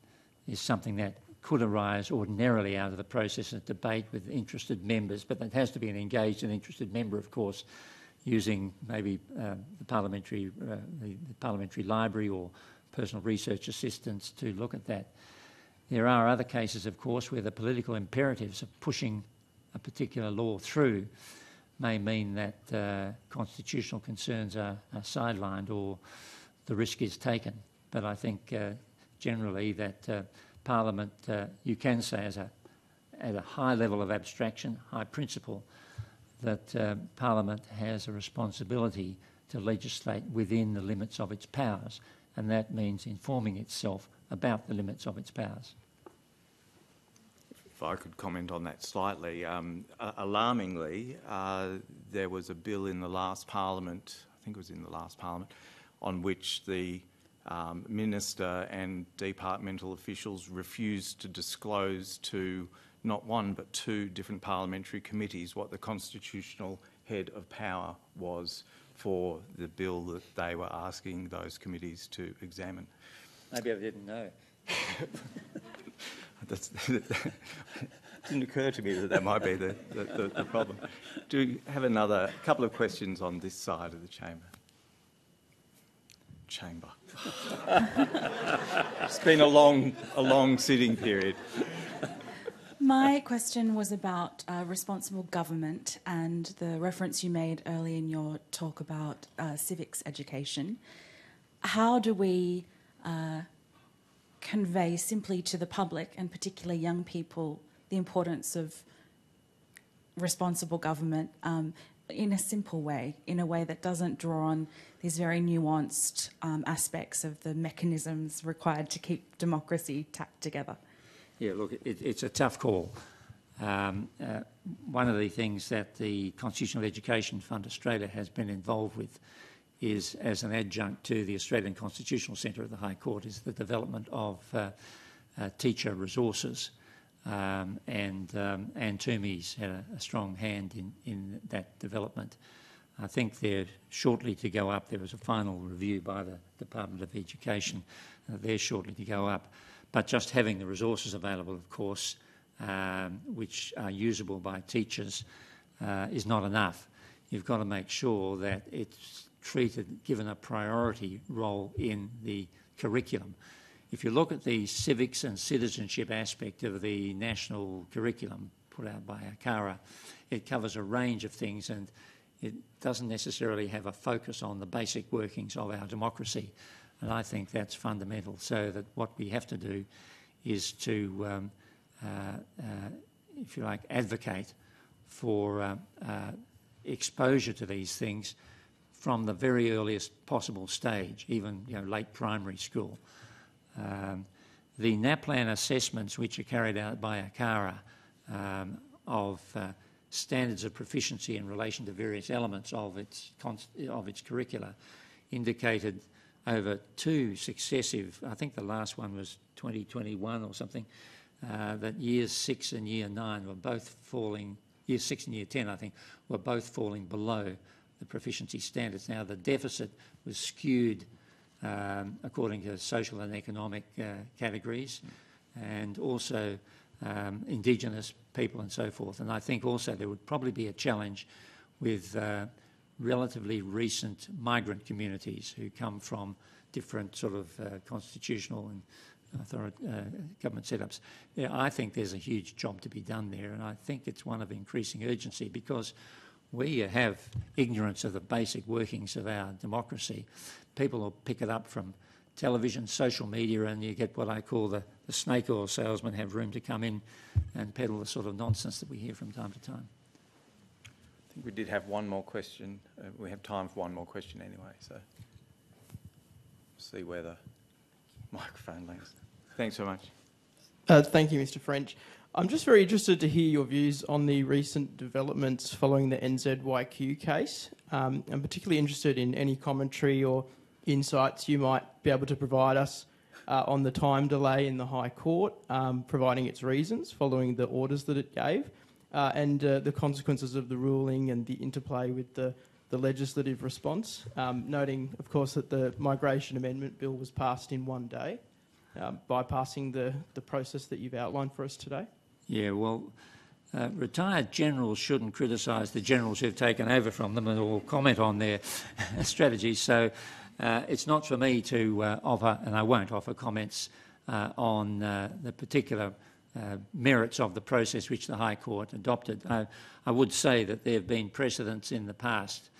is something that could arise ordinarily out of the process of debate with interested members, but that has to be an engaged and interested member, of course, using maybe uh, the parliamentary the, the parliamentary library or personal research assistance to look at that. There are other cases, of course, where the political imperatives of pushing a particular law through may mean that uh, constitutional concerns are, are, sidelined or the risk is taken. But I think uh, generally that uh, Parliament, uh, you can say as a, at a high level of abstraction, high principle, that uh, Parliament has a responsibility to legislate within the limits of its powers, and that means informing itself about the limits of its powers.
If I could comment on that slightly, um, uh, alarmingly, uh, there was a bill in the last Parliament, I think it was in the last Parliament, on which the um, Minister and departmental officials refused to disclose to not one but two different parliamentary committees what the constitutional head of power was for the bill that they were asking those committees to examine.
Maybe I didn't know.
That's, it didn't occur to me that that might be the, the, the, the problem. Do we have another couple of questions on this side of the chamber? Chamber. it's been a long, a long sitting period.
My question was about uh, responsible government and the reference you made early in your talk about uh, civics education. How do we uh, convey simply to the public, and particularly young people, the importance of responsible government um, in a simple way, in a way that doesn't draw on these very nuanced um, aspects of the mechanisms required to keep democracy tacked together?
Yeah, look, it, it's a tough call. Um, uh, one of the things that the Constitutional Education Fund Australia has been involved with is, as an adjunct to the Australian Constitutional Centre of the High Court, is the development of uh, uh, teacher resources. Um, and um, Anne Twomey's had a, a, strong hand in, in that development. I think they're shortly to go up. There was a final review by the Department of Education. Uh, they're shortly to go up. But just having the resources available, of course, um, which are usable by teachers, uh, is not enough. You've got to make sure that it's treated, given a priority role in the curriculum. If you look at the civics and citizenship aspect of the national curriculum put out by ACARA, it covers a range of things and it doesn't necessarily have a focus on the basic workings of our democracy. And I think that's fundamental. So that what we have to do is to, um, uh, uh, if you like, advocate for uh, uh exposure to these things from the very earliest possible stage, even you know, late primary school. Um, the NAPLAN assessments, which are carried out by ACARA um, of uh, standards of proficiency in relation to various elements of its, of its curricula, indicated over two successive, I think the last one was 2021 or something, uh, that years six and year nine were both falling, year six and year 10, I think, were both falling below the proficiency standards. Now, the deficit was skewed um, according to social and economic uh, categories and also um, Indigenous people and so forth. And I think also there would probably be a challenge with uh, relatively recent migrant communities who come from different sort of uh, constitutional and uh, government setups. Yeah, I think there's a huge job to be done there, and I think it's one of increasing urgency because we have ignorance of the basic workings of our democracy. People will pick it up from television, social media, and you get what I call the, the snake oil salesmen have room to come in and peddle the sort of nonsense that we hear from time to time.
I think we did have one more question. Uh, we have time for one more question anyway, so see where the microphone lands. Thanks so much.
Uh, thank you, Mr. French. I'm just very interested to hear your views on the recent developments following the NZYQ case. Um, I'm particularly interested in any commentary or insights you might be able to provide us uh, on the time delay in the High Court, um, providing its reasons following the orders that it gave, uh, and uh, the consequences of the ruling and the interplay with the, the legislative response. Um, noting, of course, that the Migration Amendment Bill was passed in one day, um, bypassing the, the process that you've outlined for us today.
Yeah, well, uh, retired generals shouldn't criticise the generals who've taken over from them or comment on their strategies. So uh, it's not for me to uh, offer, and I won't offer comments uh, on uh, the particular uh, merits of the process which the High Court adopted. I, I would say that there have been precedents in the past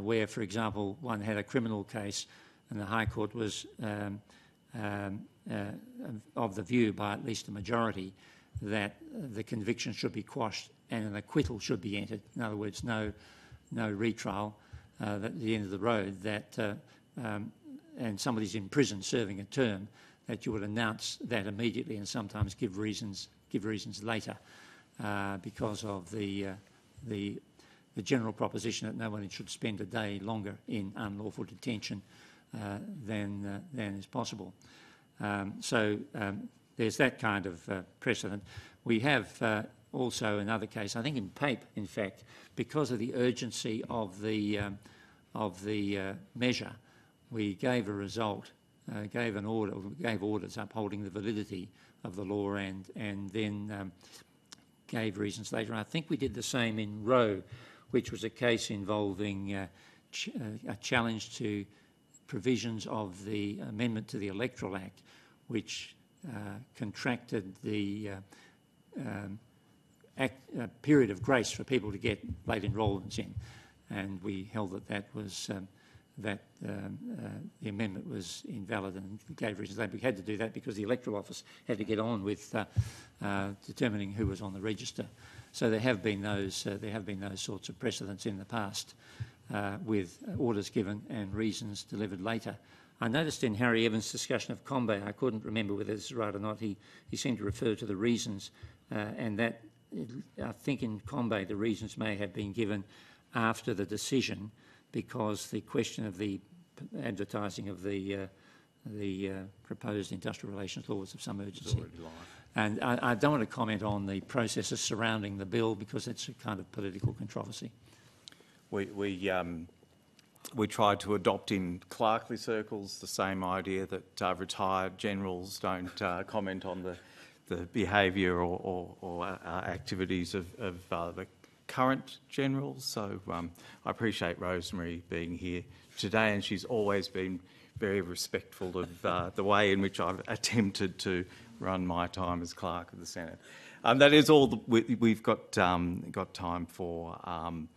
where, for example, one had a criminal case and the High Court was um, um, of the view by at least a majority that the conviction should be quashed and an acquittal should be entered. In other words, no, no retrial uh, at the end of the road that, uh, um, and somebody's in prison serving a term, that you would announce that immediately and sometimes give reasons, give reasons later uh, because of the, uh, the, the general proposition that no one should spend a day longer in unlawful detention uh, than, uh, than is possible. Um, so um, there's that kind of uh, precedent. We have uh, also another case, I think in Pape, in fact, because of the urgency of the, um, of the uh, measure, we gave a result, uh, gave an order, gave orders upholding the validity of the law and, and then um, gave reasons later. And I think we did the same in Rowe, which was a case involving uh, ch uh, a challenge to provisions of the amendment to the Electoral Act, which contracted the uh, um, act, uh, period of grace for people to get late enrolments in, and we held that that was um, that um, uh, the amendment was invalid and gave reasons we had to do that because the electoral office had to get on with uh, uh, determining who was on the register. So there have been those there have been those sorts of precedents in the past with orders given and reasons delivered later. I noticed in Harry Evans' discussion of Combet, I couldn't remember whether this is right or not, he, he seemed to refer to the reasons, uh, and that I think in Combet the reasons may have been given after the decision because the question of the advertising of the uh, the uh, proposed industrial relations law was of some urgency. And I, I, don't want to comment on the processes surrounding the bill because it's a kind of political controversy.
We, we um, we tried to adopt in clerkly circles the same idea that uh, retired generals don't uh, comment on the, the behaviour or, or, or uh, activities of, of uh, the current generals. So um, I appreciate Rosemary being here today, and she's always been very respectful of uh, the way in which I've attempted to run my time as clerk of the Senate. Um, that is all we, have got, um, got time for. Um,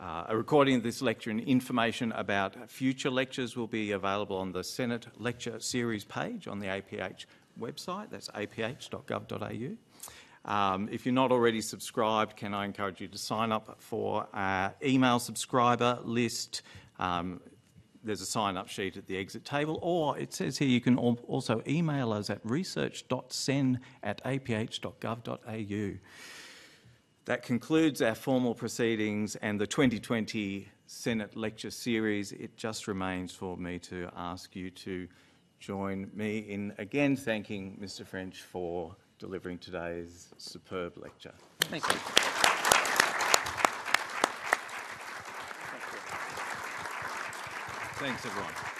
uh, a recording of this lecture and information about future lectures will be available on the Senate Lecture Series page on the APH website. That's aph.gov.au. Um, if you're not already subscribed, can I encourage you to sign up for our email subscriber list? Um, there's a sign up sheet at the exit table, or it says here you can also email us at research.sen at aph.gov.au. That concludes our formal proceedings and the 2020 Senate Lecture Series. It just remains for me to ask you to join me in again thanking Mr French for delivering today's superb lecture.
Thank you.
Thanks, everyone.